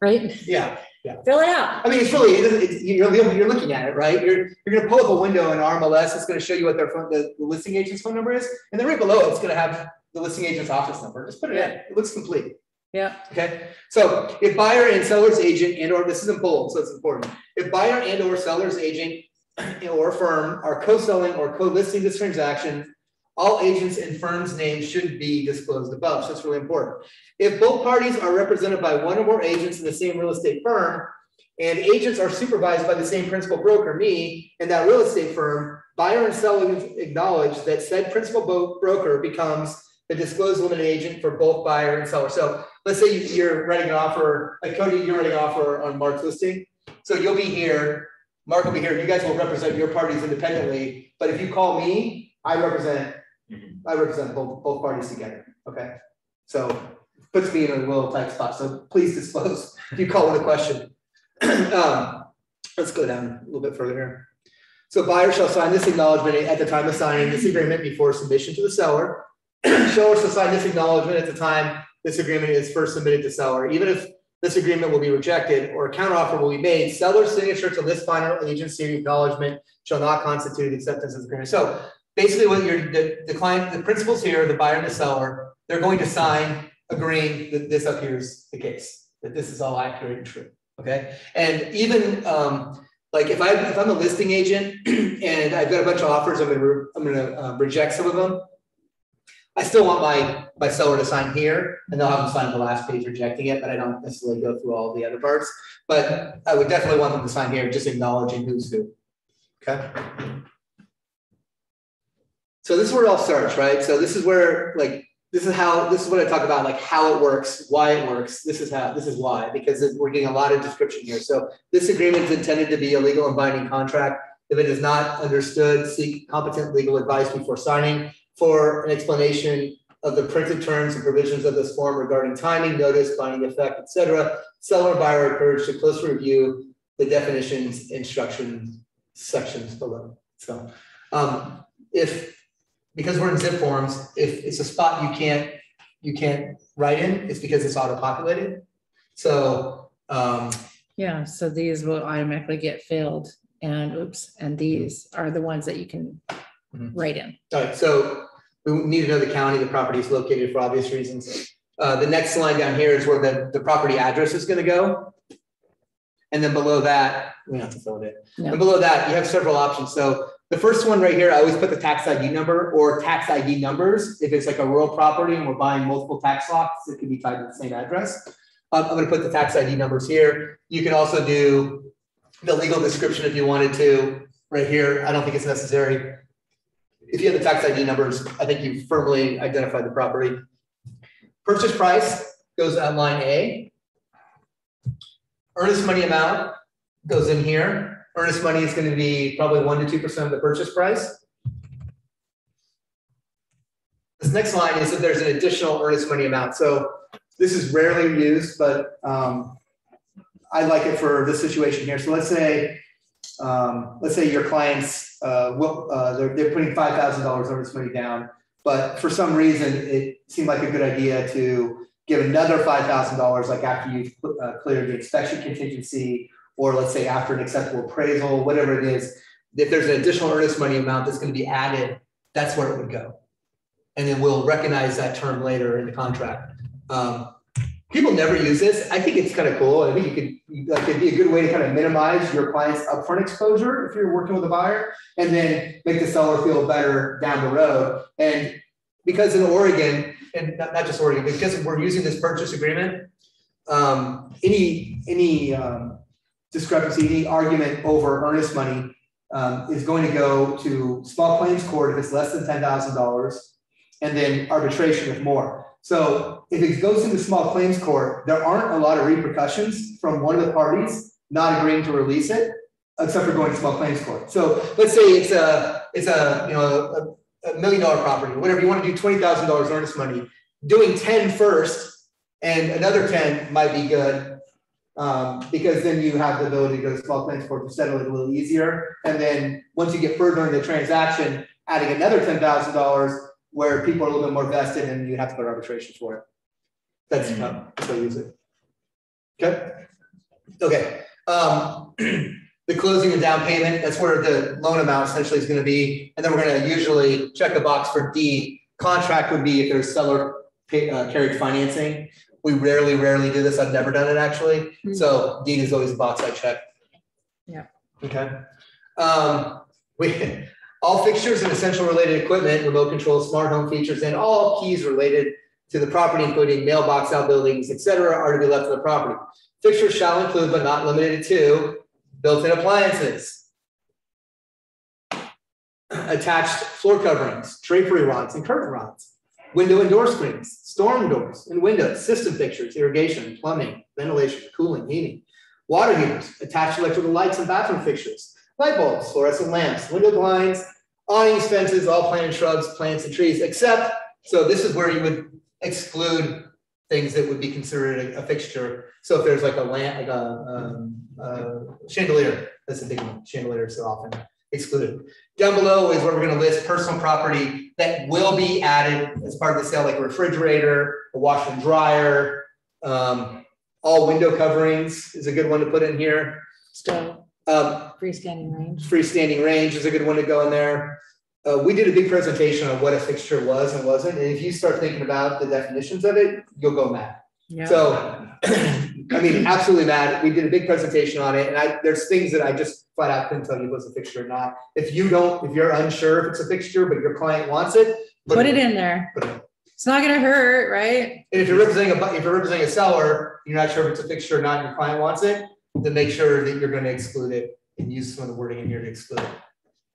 Right? yeah, Yeah. Fill it out. I mean, it's really, it it's, you're, you're looking at it, right? You're, you're gonna pull up a window in RMLS, it's gonna show you what their phone, the, the listing agent's phone number is, and then right below, it's gonna have the listing agent's office number, just put it in, it looks complete. Yeah. Okay, so if buyer and seller's agent and or, this is in bold, so it's important. If buyer and or seller's agent or firm are co-selling or co-listing this transaction, all agents and firms' names should be disclosed above, so that's really important. If both parties are represented by one or more agents in the same real estate firm, and agents are supervised by the same principal broker, me, and that real estate firm, buyer and seller acknowledge that said principal bo- broker becomes the disclosed limited agent for both buyer and seller. So let's say you- you're writing an offer, like Cody, you're writing an offer on Mark's listing. So you'll be here, Mark will be here, you guys will represent your parties independently, but if you call me, I represent, Mhm. I represent both, both parties together, okay? So puts me in a little tight spot, so please disclose if you call with a question. Um, let's go down a little bit further here. So buyer shall sign this acknowledgement at the time of signing this agreement before submission to the seller. Seller shall sign this acknowledgement at the time this agreement is first submitted to seller, even if this agreement will be rejected or a counteroffer will be made, seller's signature to this final agency acknowledgement shall not constitute acceptance of the agreement. So basically what you're, the, the client, the principals here, the buyer and the seller, they're going to sign agreeing that this up here is the case, that this is all accurate and true, okay? And even, um, like if I, if I'm a listing agent and I've got a bunch of offers, I'm gonna, I'm gonna, um, reject some of them. I still want my, my seller to sign here and they'll have them sign the last page rejecting it, but I don't necessarily go through all the other parts. But I would definitely want them to sign here, just acknowledging who's who. Okay? So this is where it all starts, right? So this is where, like, this is how, this is what I talk about, like how it works, why it works. This is how, this is why, because we're getting a lot of description here. So this agreement is intended to be a legal and binding contract. If it is not understood, seek competent legal advice before signing for an explanation of the printed terms and provisions of this form regarding timing, notice, binding effect, et cetera. Seller and buyer are encouraged to closely review the definitions, instructions, sections below. So, um, if, because we're in zip forms, if it's a spot you can't, you can't write in, it's because it's auto-populated. So, um, Yeah, so these will automatically get filled and oops, and these are the ones that you can Mhm. write in. All right, so we need to know the county the property is located for obvious reasons. Uh, the next line down here is where the, the property address is gonna go. And then below that, we don't have to fill it in. No. And below that, you have several options. So the first one right here, I always put the tax ID number or tax ID numbers. If it's like a rural property and we're buying multiple tax lots, it could be tied to the same address. Um, I'm gonna put the tax ID numbers here. You can also do the legal description if you wanted to, right here. I don't think it's necessary. If you have the tax ID numbers, I think you firmly identified the property. Purchase price goes on line A. Earnest money amount goes in here. Earnest money is gonna be probably one to two percent of the purchase price. This next line is that there's an additional earnest money amount. So this is rarely used, but um, I like it for this situation here. So let's say, um, let's say your clients, uh, will, uh, they're, they're putting five thousand dollars earnest money down, but for some reason, it seemed like a good idea to give another five thousand dollars, like after you've uh, cleared the inspection contingency, or let's say after an acceptable appraisal, whatever it is. If there's an additional earnest money amount that's going to be added, that's where it would go. And then we'll recognize that term later in the contract. Um, people never use this. I think it's kind of cool. I think you could, like, it'd be a good way to kind of minimize your client's upfront exposure if you're working with a buyer and then make the seller feel better down the road. And because in Oregon, and not, not just Oregon, because we're using this purchase agreement, um, any, any, um, discrepancy, any argument over earnest money, um, is going to go to small claims court if it's less than ten thousand dollars, and then arbitration if more. So if it goes into small claims court, there aren't a lot of repercussions from one of the parties not agreeing to release it, except for going to small claims court. So let's say it's a, it's a, you know, a, a million dollar property, whatever, you wanna do twenty thousand dollars earnest money, doing 10 first and another ten might be good. Um, because then you have the ability to go to small claims court to settle it a little easier. And then, once you get further in the transaction, adding another ten thousand dollars where people are a little bit more vested and you have to go to arbitration for it. That's how, that's how I use it. Okay? Okay, um, the closing and down payment, that's where the loan amount essentially is gonna be. And then we're gonna usually check a box for D. Contract would be if there's seller pay, uh, carried financing. We rarely, rarely do this. I've never done it actually. Hmm. So deed is always a box I check. Yeah. Okay. Um, we, all fixtures and essential related equipment, remote control, smart home features, and all keys related to the property, including mailbox outbuildings, et cetera, are to be left on the property. Fixtures shall include, but not limited to, built-in appliances. Attached floor coverings, drapery rods and curtain rods, window and door screens, storm doors and windows, system fixtures, irrigation, plumbing, ventilation, cooling, heating, water heaters, attached electrical lights and bathroom fixtures, light bulbs, fluorescent lamps, window blinds, awnings, fences, all planted shrubs, plants and trees, except, so this is where you would exclude things that would be considered a, a fixture. So if there's like a lamp, like a, um, uh, chandelier, that's a big one, chandelier so often excluded. Down below is where we're gonna list personal property that will be added as part of the sale, like a refrigerator, a washer and dryer. Um, all window coverings is a good one to put in here. Stove, Um, freestanding range. freestanding range is a good one to go in there. Uh, we did a big presentation on what a fixture was and wasn't, and if you start thinking about the definitions of it, you'll go mad. Yeah. So, I mean, absolutely mad. We did a big presentation on it, and I, there's things that I just flat out couldn't tell you was a fixture or not. If you don't, if you're unsure if it's a fixture, but your client wants it. Put it in there. Put it. It's not gonna hurt, right? And if you're representing a, if you're representing a seller, you're not sure if it's a fixture or not, and your client wants it, then make sure that you're gonna exclude it and use some of the wording in here to exclude it.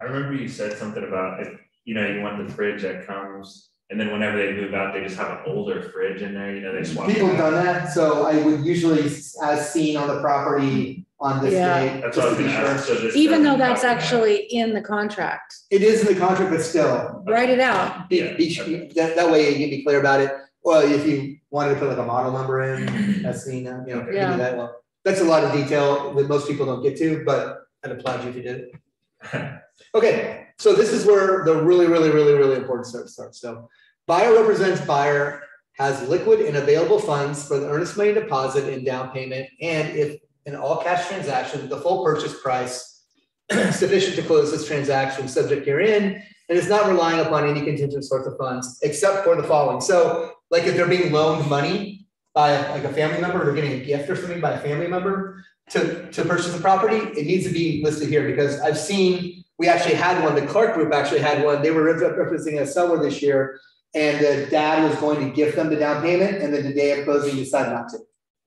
I remember you said something about if, you know, you want the fridge that comes, and then whenever they move out, they just have an older fridge in there, you know, they swap. People have done that, so I would usually, as seen on the property on this Yeah. date, That's just what I to was be gonna sure. ask, so this. Even though that's cover that. actually in the contract. It is in the contract, but still, Write it out. be, Yeah, be, okay. that, that way you can be clear about it. Well, if you wanted to put like a model number in, that's seen, you know, Yeah. that, well, that's a lot of detail that most people don't get to, but I'd applaud you if you did. Okay, so this is where the really, really, really, really important stuff starts. So buyer represents buyer has liquid and available funds for the earnest money deposit and down payment. And if an all cash transaction, the full purchase price sufficient to close this transaction subject herein and is not relying upon any contingent source of funds except for the following. So like if they're being loaned money by like a family member, or getting a gift or something by a family member to, to purchase the property, it needs to be listed here because I've seen, we actually had one, the Clark Group actually had one, they were rep- representing a seller this year. And the dad was going to gift them the down payment and then the day of closing decided not to.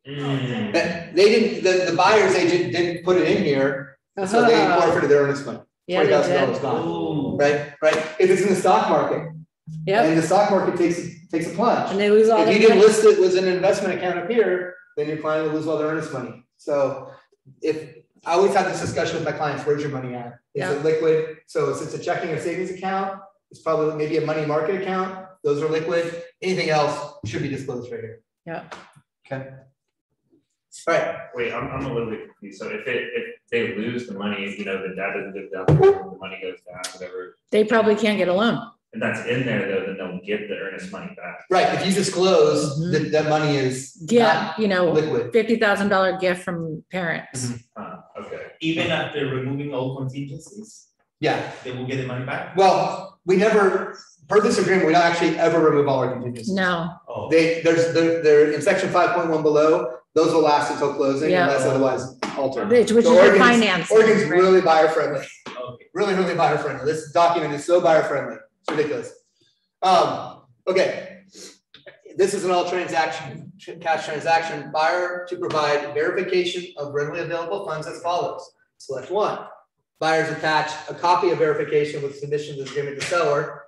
Mm. But They didn't, the, the buyer's agent didn't put it in here, so they Uh-huh. forfeited their earnest money. Yeah, Twenty they thousand dollars did. gone, right, right? If it's in the stock market, Yep, and the stock market takes, takes a plunge. and they lose all If you didn't money. list it was an investment account up here, then your client will lose all their earnest money. So if, I always have this discussion with my clients, where's your money at? Is it liquid? So if it's a checking or savings account, it's probably maybe a money market account, those are liquid. Anything else should be disclosed right here. Yeah. Okay. All right, Wait, I'm, I'm a little bit confused, so if it, if they lose the money, you know, the dad doesn't give down, the money goes down, whatever. They probably can't get a loan. And that's in there though, then they'll give the earnest money back. right, if you disclose Mhm. that, that money is Yeah, not you know, liquid. fifty thousand dollar gift from parents. Uh, okay. Even after removing all contingencies, Yeah, they will get the money back? well, we never, per this agreement, we don't actually ever remove all our contingencies. No, Oh, They, there's, they're, they're in section five point one below, those will last until closing Yeah. unless otherwise altered. which which is So the Oregon's- finance. Oregon's really buyer friendly, okay. really, really buyer friendly. This document is so buyer friendly. Ridiculous. Um, Okay. This is an all transaction, cash transaction, buyer to provide verification of readily available funds as follows. Select one. Buyers attach a copy of verification with submission to the agreement to seller.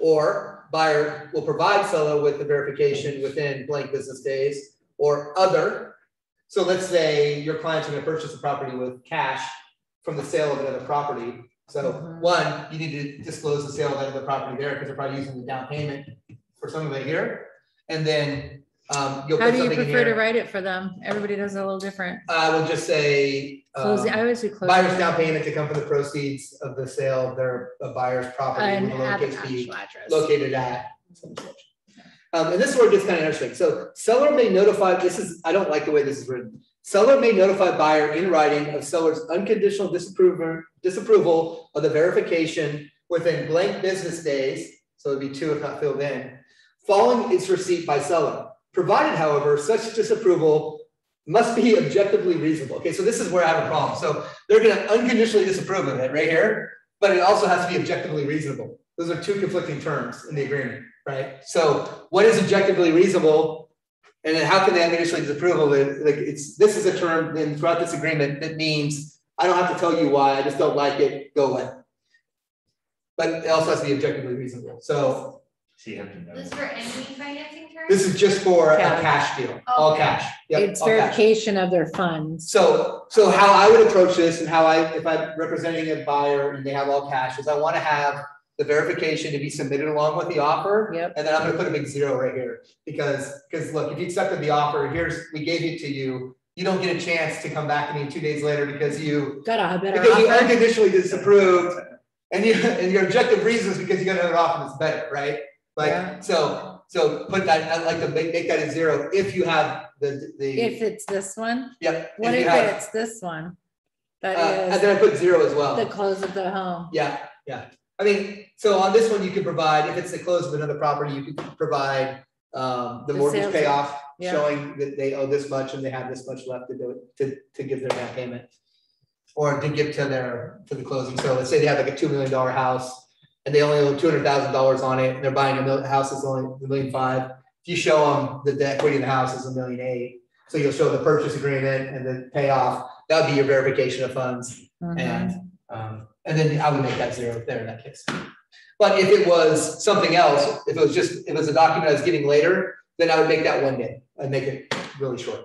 Or buyer will provide seller with the verification within blank business days or other. So let's say your client's gonna purchase a property with cash from the sale of another property. So Mhm. one, you need to disclose the sale of that other property there because they're probably using the down payment for some of it here. And then um you'll How put do you something in prefer to here. write it for them? Everybody does it a little different. I will just say. Closing, um, I always do closing. Buyer's down payment to come from the proceeds of the sale of their of buyer's property. And with the add an location be actual address. located at. such and such. Um, and this is where it gets kind of interesting. So seller may notify, this is, I don't like the way this is written. Seller may notify buyer in writing of seller's unconditional disapproval, disapproval of the verification within blank business days. So it'd be two if not filled in, following its receipt by seller. Provided, however, such disapproval must be objectively reasonable. Okay, so this is where I have a problem. So they're gonna unconditionally disapprove of it right here, but it also has to be objectively reasonable. Those are two conflicting terms in the agreement, right? So what is objectively reasonable? And then how can they unconditionally disapprove of it? Like it's, this is a term in throughout this agreement that means I don't have to tell you why, I just don't like it, go away. But it also has to be objectively reasonable. So So you have to know. This for any financing term? this is just for a Cash. cash deal, oh, all Okay. cash. Yep, It's all cash. verification of their funds. So, so how I would approach this and how I, if I'm representing a buyer and they have all cash, is I wanna have the verification to be submitted along with the offer. Yep. And then I'm gonna put a big zero right here, because, because look, if you accepted the offer, here's, we gave it to you. You don't get a chance to come back to me two days later because you, Got a better because you offer. unconditionally disapproved. And you, and your objective reason is because you got another offer that's better, right? Yeah. Like, so, so put that, I'd like to make, make that a zero if you have the, the. If it's this one, Yep. what if have- it's this one? Uh, and then I put zero as well. the close of the home. Yeah, yeah. I mean, so on this one, you could provide, if it's the close of another property, you could provide um, the The mortgage sales- payoff, yeah. showing that they owe this much and they have this much left to do it, to, to give their down payment. Or to give to their, to the closing. So let's say they have like a two million dollar house and they only owe two hundred thousand dollars on it and they're buying a mil- house that's only a million five. If you show them that the equity in the house is a million eight, so you'll show the purchase agreement and the payoff, that would be your verification of funds. Mhm. And, and then I would make that zero there in that case. But if it was something else, if it was just, if it was a document I was getting later, then I would make that one day. I'd make it really short.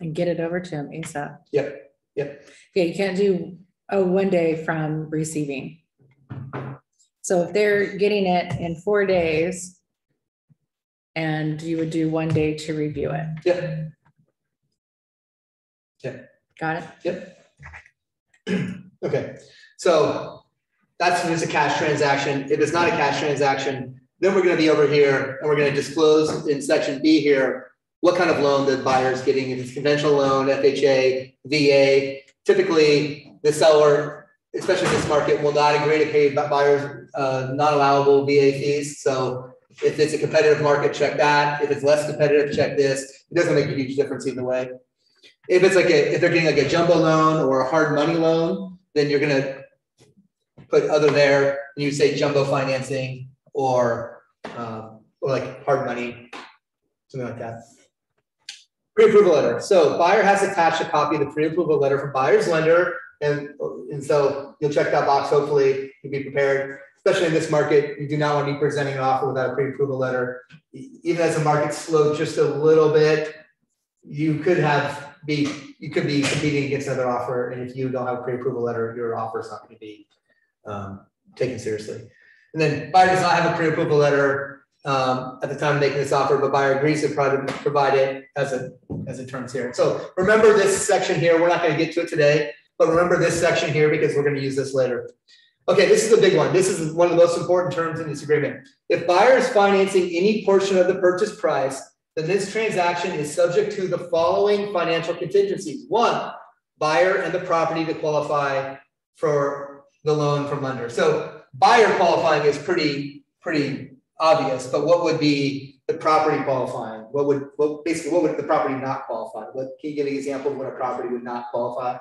And get it over to them ASAP. Yep, yep. Okay, you can't do a one day from receiving. So if they're getting it in four days. And you would do one day to review it. Yep, Got it? Yep. okay. So that's just a cash transaction. If it's not a cash transaction, then we're gonna be over here and we're gonna disclose in section B here. What kind of loan the buyer is getting, if it's conventional loan, FHA, VA. Typically, the seller, especially in this market, will not agree to pay bu- buyers uh non allowable VA fees. So if it's a competitive market, check that. If it's less competitive, check this. It doesn't make a huge difference either way. If it's like a, if they're getting like a jumbo loan or a hard money loan, then you're gonna put other there, and you say jumbo financing or, um, or like hard money, something like that. Pre-approval letter. So buyer has attached a copy of the pre-approval letter from buyer's lender, and, and so you'll check that box, hopefully, you'll be prepared. Especially in this market, you do not want to be presenting an offer without a pre-approval letter. Even as the market slowed just a little bit, you could have be, you could be competing against another offer, and if you don't have a pre-approval letter, your offer is not gonna be um, taken seriously. And then buyer does not have a pre-approval letter um, at the time of making this offer, but buyer agrees to provide, it as a, as it turns here. So remember this section here, we're not gonna get to it today, but remember this section here because we're gonna use this later. Okay, this is a big one. This is one of the most important terms in this agreement. If buyer is financing any portion of the purchase price, then this transaction is subject to the following financial contingencies. One, buyer and the property to qualify for the loan from lender. So buyer qualifying is pretty, pretty obvious, but what would be the property qualifying? What would, what, basically, what would the property not qualify? What, can you give an example of what a property would not qualify?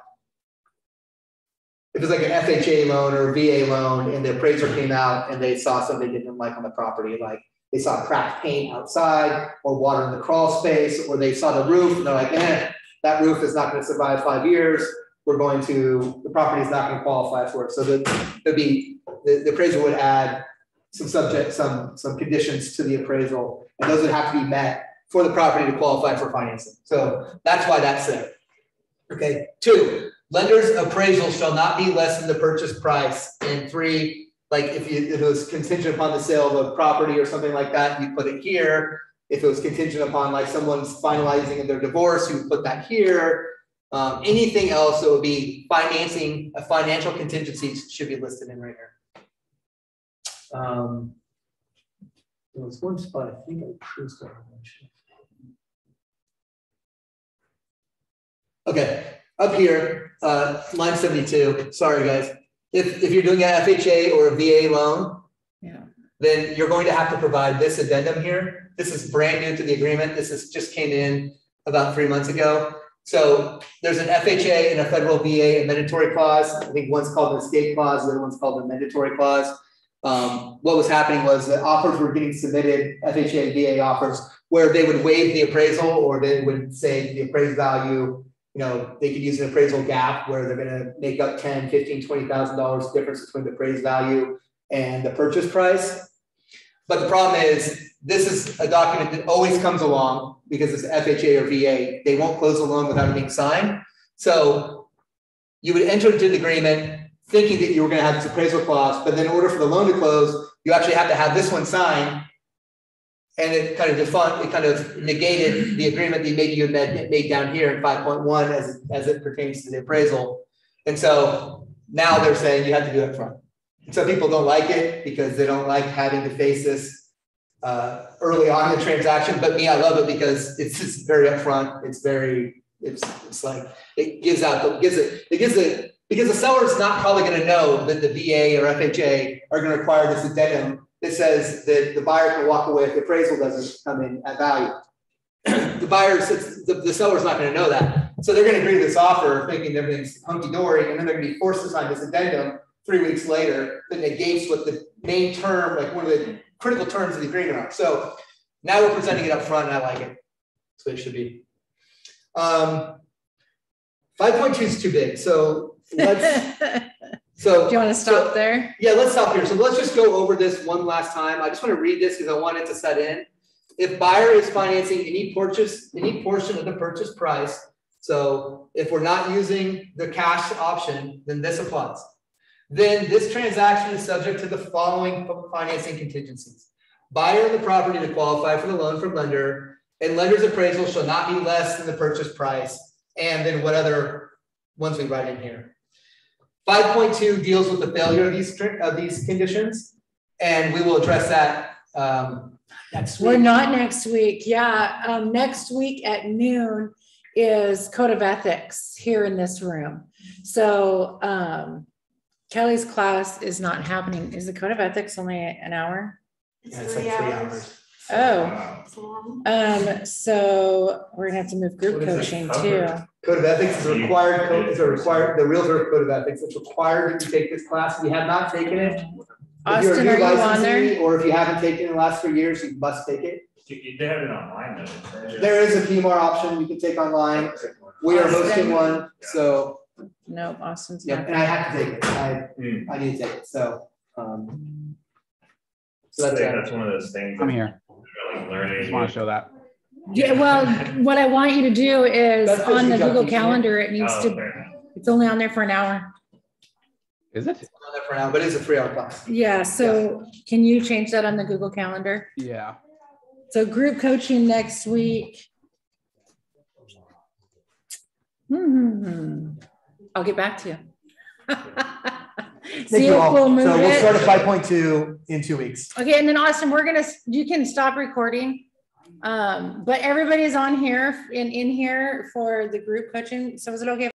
If it's like an FHA loan or VA loan and the appraiser came out and they saw something they didn't like on the property, like they saw cracked paint outside or water in the crawl space, or they saw the roof and they're like, eh, that roof is not gonna survive five years. We're going to, the property is not gonna qualify for it. So the, there'd be, the, the appraiser would add some subject, some, some conditions to the appraisal, and those would have to be met for the property to qualify for financing. So that's why that's there. Okay, two, lender's appraisal shall not be less than the purchase price. And three, like if you, if it was contingent upon the sale of a property or something like that, you put it here. If it was contingent upon like someone's finalizing their divorce, you would put that here. Um, anything else that would be financing, a financial contingencies should be listed in right here. Um. There was one spot, I think I that one. Okay, up here, uh, line seventy-two, sorry, guys. If, if you're doing an FHA or a VA loan. Yeah. Then you're going to have to provide this addendum here. This is brand new to the agreement. This is, just came in about three months ago. So there's an FHA and a federal VA mandatory clause. I think one's called an escape clause, the other one's called a mandatory clause. Um, what was happening was that offers were getting submitted, FHA and VA offers, where they would waive the appraisal or they would say the appraised value you know, they could use an appraisal gap where they're gonna make up 10, 15, 20,000 dollars difference between the appraised value and the purchase price. But the problem is, this is a document that always comes along because it's FHA or VA. They won't close a loan without it being signed. So you would enter into the agreement thinking that you were gonna have this appraisal clause, but then in order for the loan to close, you actually have to have this one signed and it kind of defunct, it kind of negated the agreement that maybe you had made, down here in five point one as, as it pertains to the appraisal. And so now they're saying you have to do it front. So people don't like it because they don't like having to face this uh, early on in the transaction. But me, I love it because it's just very upfront. It's very, it's, it's like, it gives out, it gives it, it gives it, because the seller's not probably going to know that the VA or FHA are going to require this addendum that says that the buyer can walk away if the appraisal doesn't come in at value. the buyer the, the seller's not going to know that. So they're going to agree to this offer thinking everything's hunky dory, and then they're going to be forced to sign this addendum three weeks later that negates what the main term, like one of the critical terms of the agreement are. So now we're presenting it up front, and I like it. That's what it should be. Um, 5.2 is too big. So let's So Do you want to so- stop there? yeah, let's stop here. So let's just go over this one last time. I just want to read this because I want it to set in. If buyer is financing any purchase, any portion of the purchase price, so if we're not using the cash option, then this applies. Then this transaction is subject to the following financing contingencies. Buyer of the property to qualify for the loan from lender, and lender's appraisal shall not be less than the purchase price. And then what other ones we write in here? Five point two deals with the failure of these, of these conditions, and we will address that, um, next We're not next week. Yeah, um, next week at noon is Code of Ethics here in this room. So, um, Kelly's class is not happening. Is the Code of Ethics only an hour? Yeah, it's like three hours. Oh, Wow. It's long. um, so we're gonna have to move group What is coaching too. cover? Code of ethics is a required, code is a required, the Real Realtor Code of Ethics, it's required that you take this class. If you have not taken it. if you're a Austin, new are you on licensee, there? Or if you haven't taken it in the last three years, you must take it. You- you- They have it online though. There is a PMR option you can take online. We are hosting one, so, Nope, Austin's yeah, not. and I have to take it. I, Hmm. I need to take it, so, um. So So that's, uh, that's one of those things. I'm here. Like Just want to show that. Yeah, well, what I want you to do is That's on the Google. Calendar, it needs Oh, to, it's only on there for an hour. Is it? on there for now, but it's a three hour class. Yeah, so can you change that on the Google Calendar? Yeah. So group coaching next week. Hmm, I'll get back to you. Thank See you all. we'll So we'll start at five point two in two weeks. Okay, and then Austin, we're gonna, you can stop recording. Um, but everybody's on here, in, in here for the group coaching. So is it okay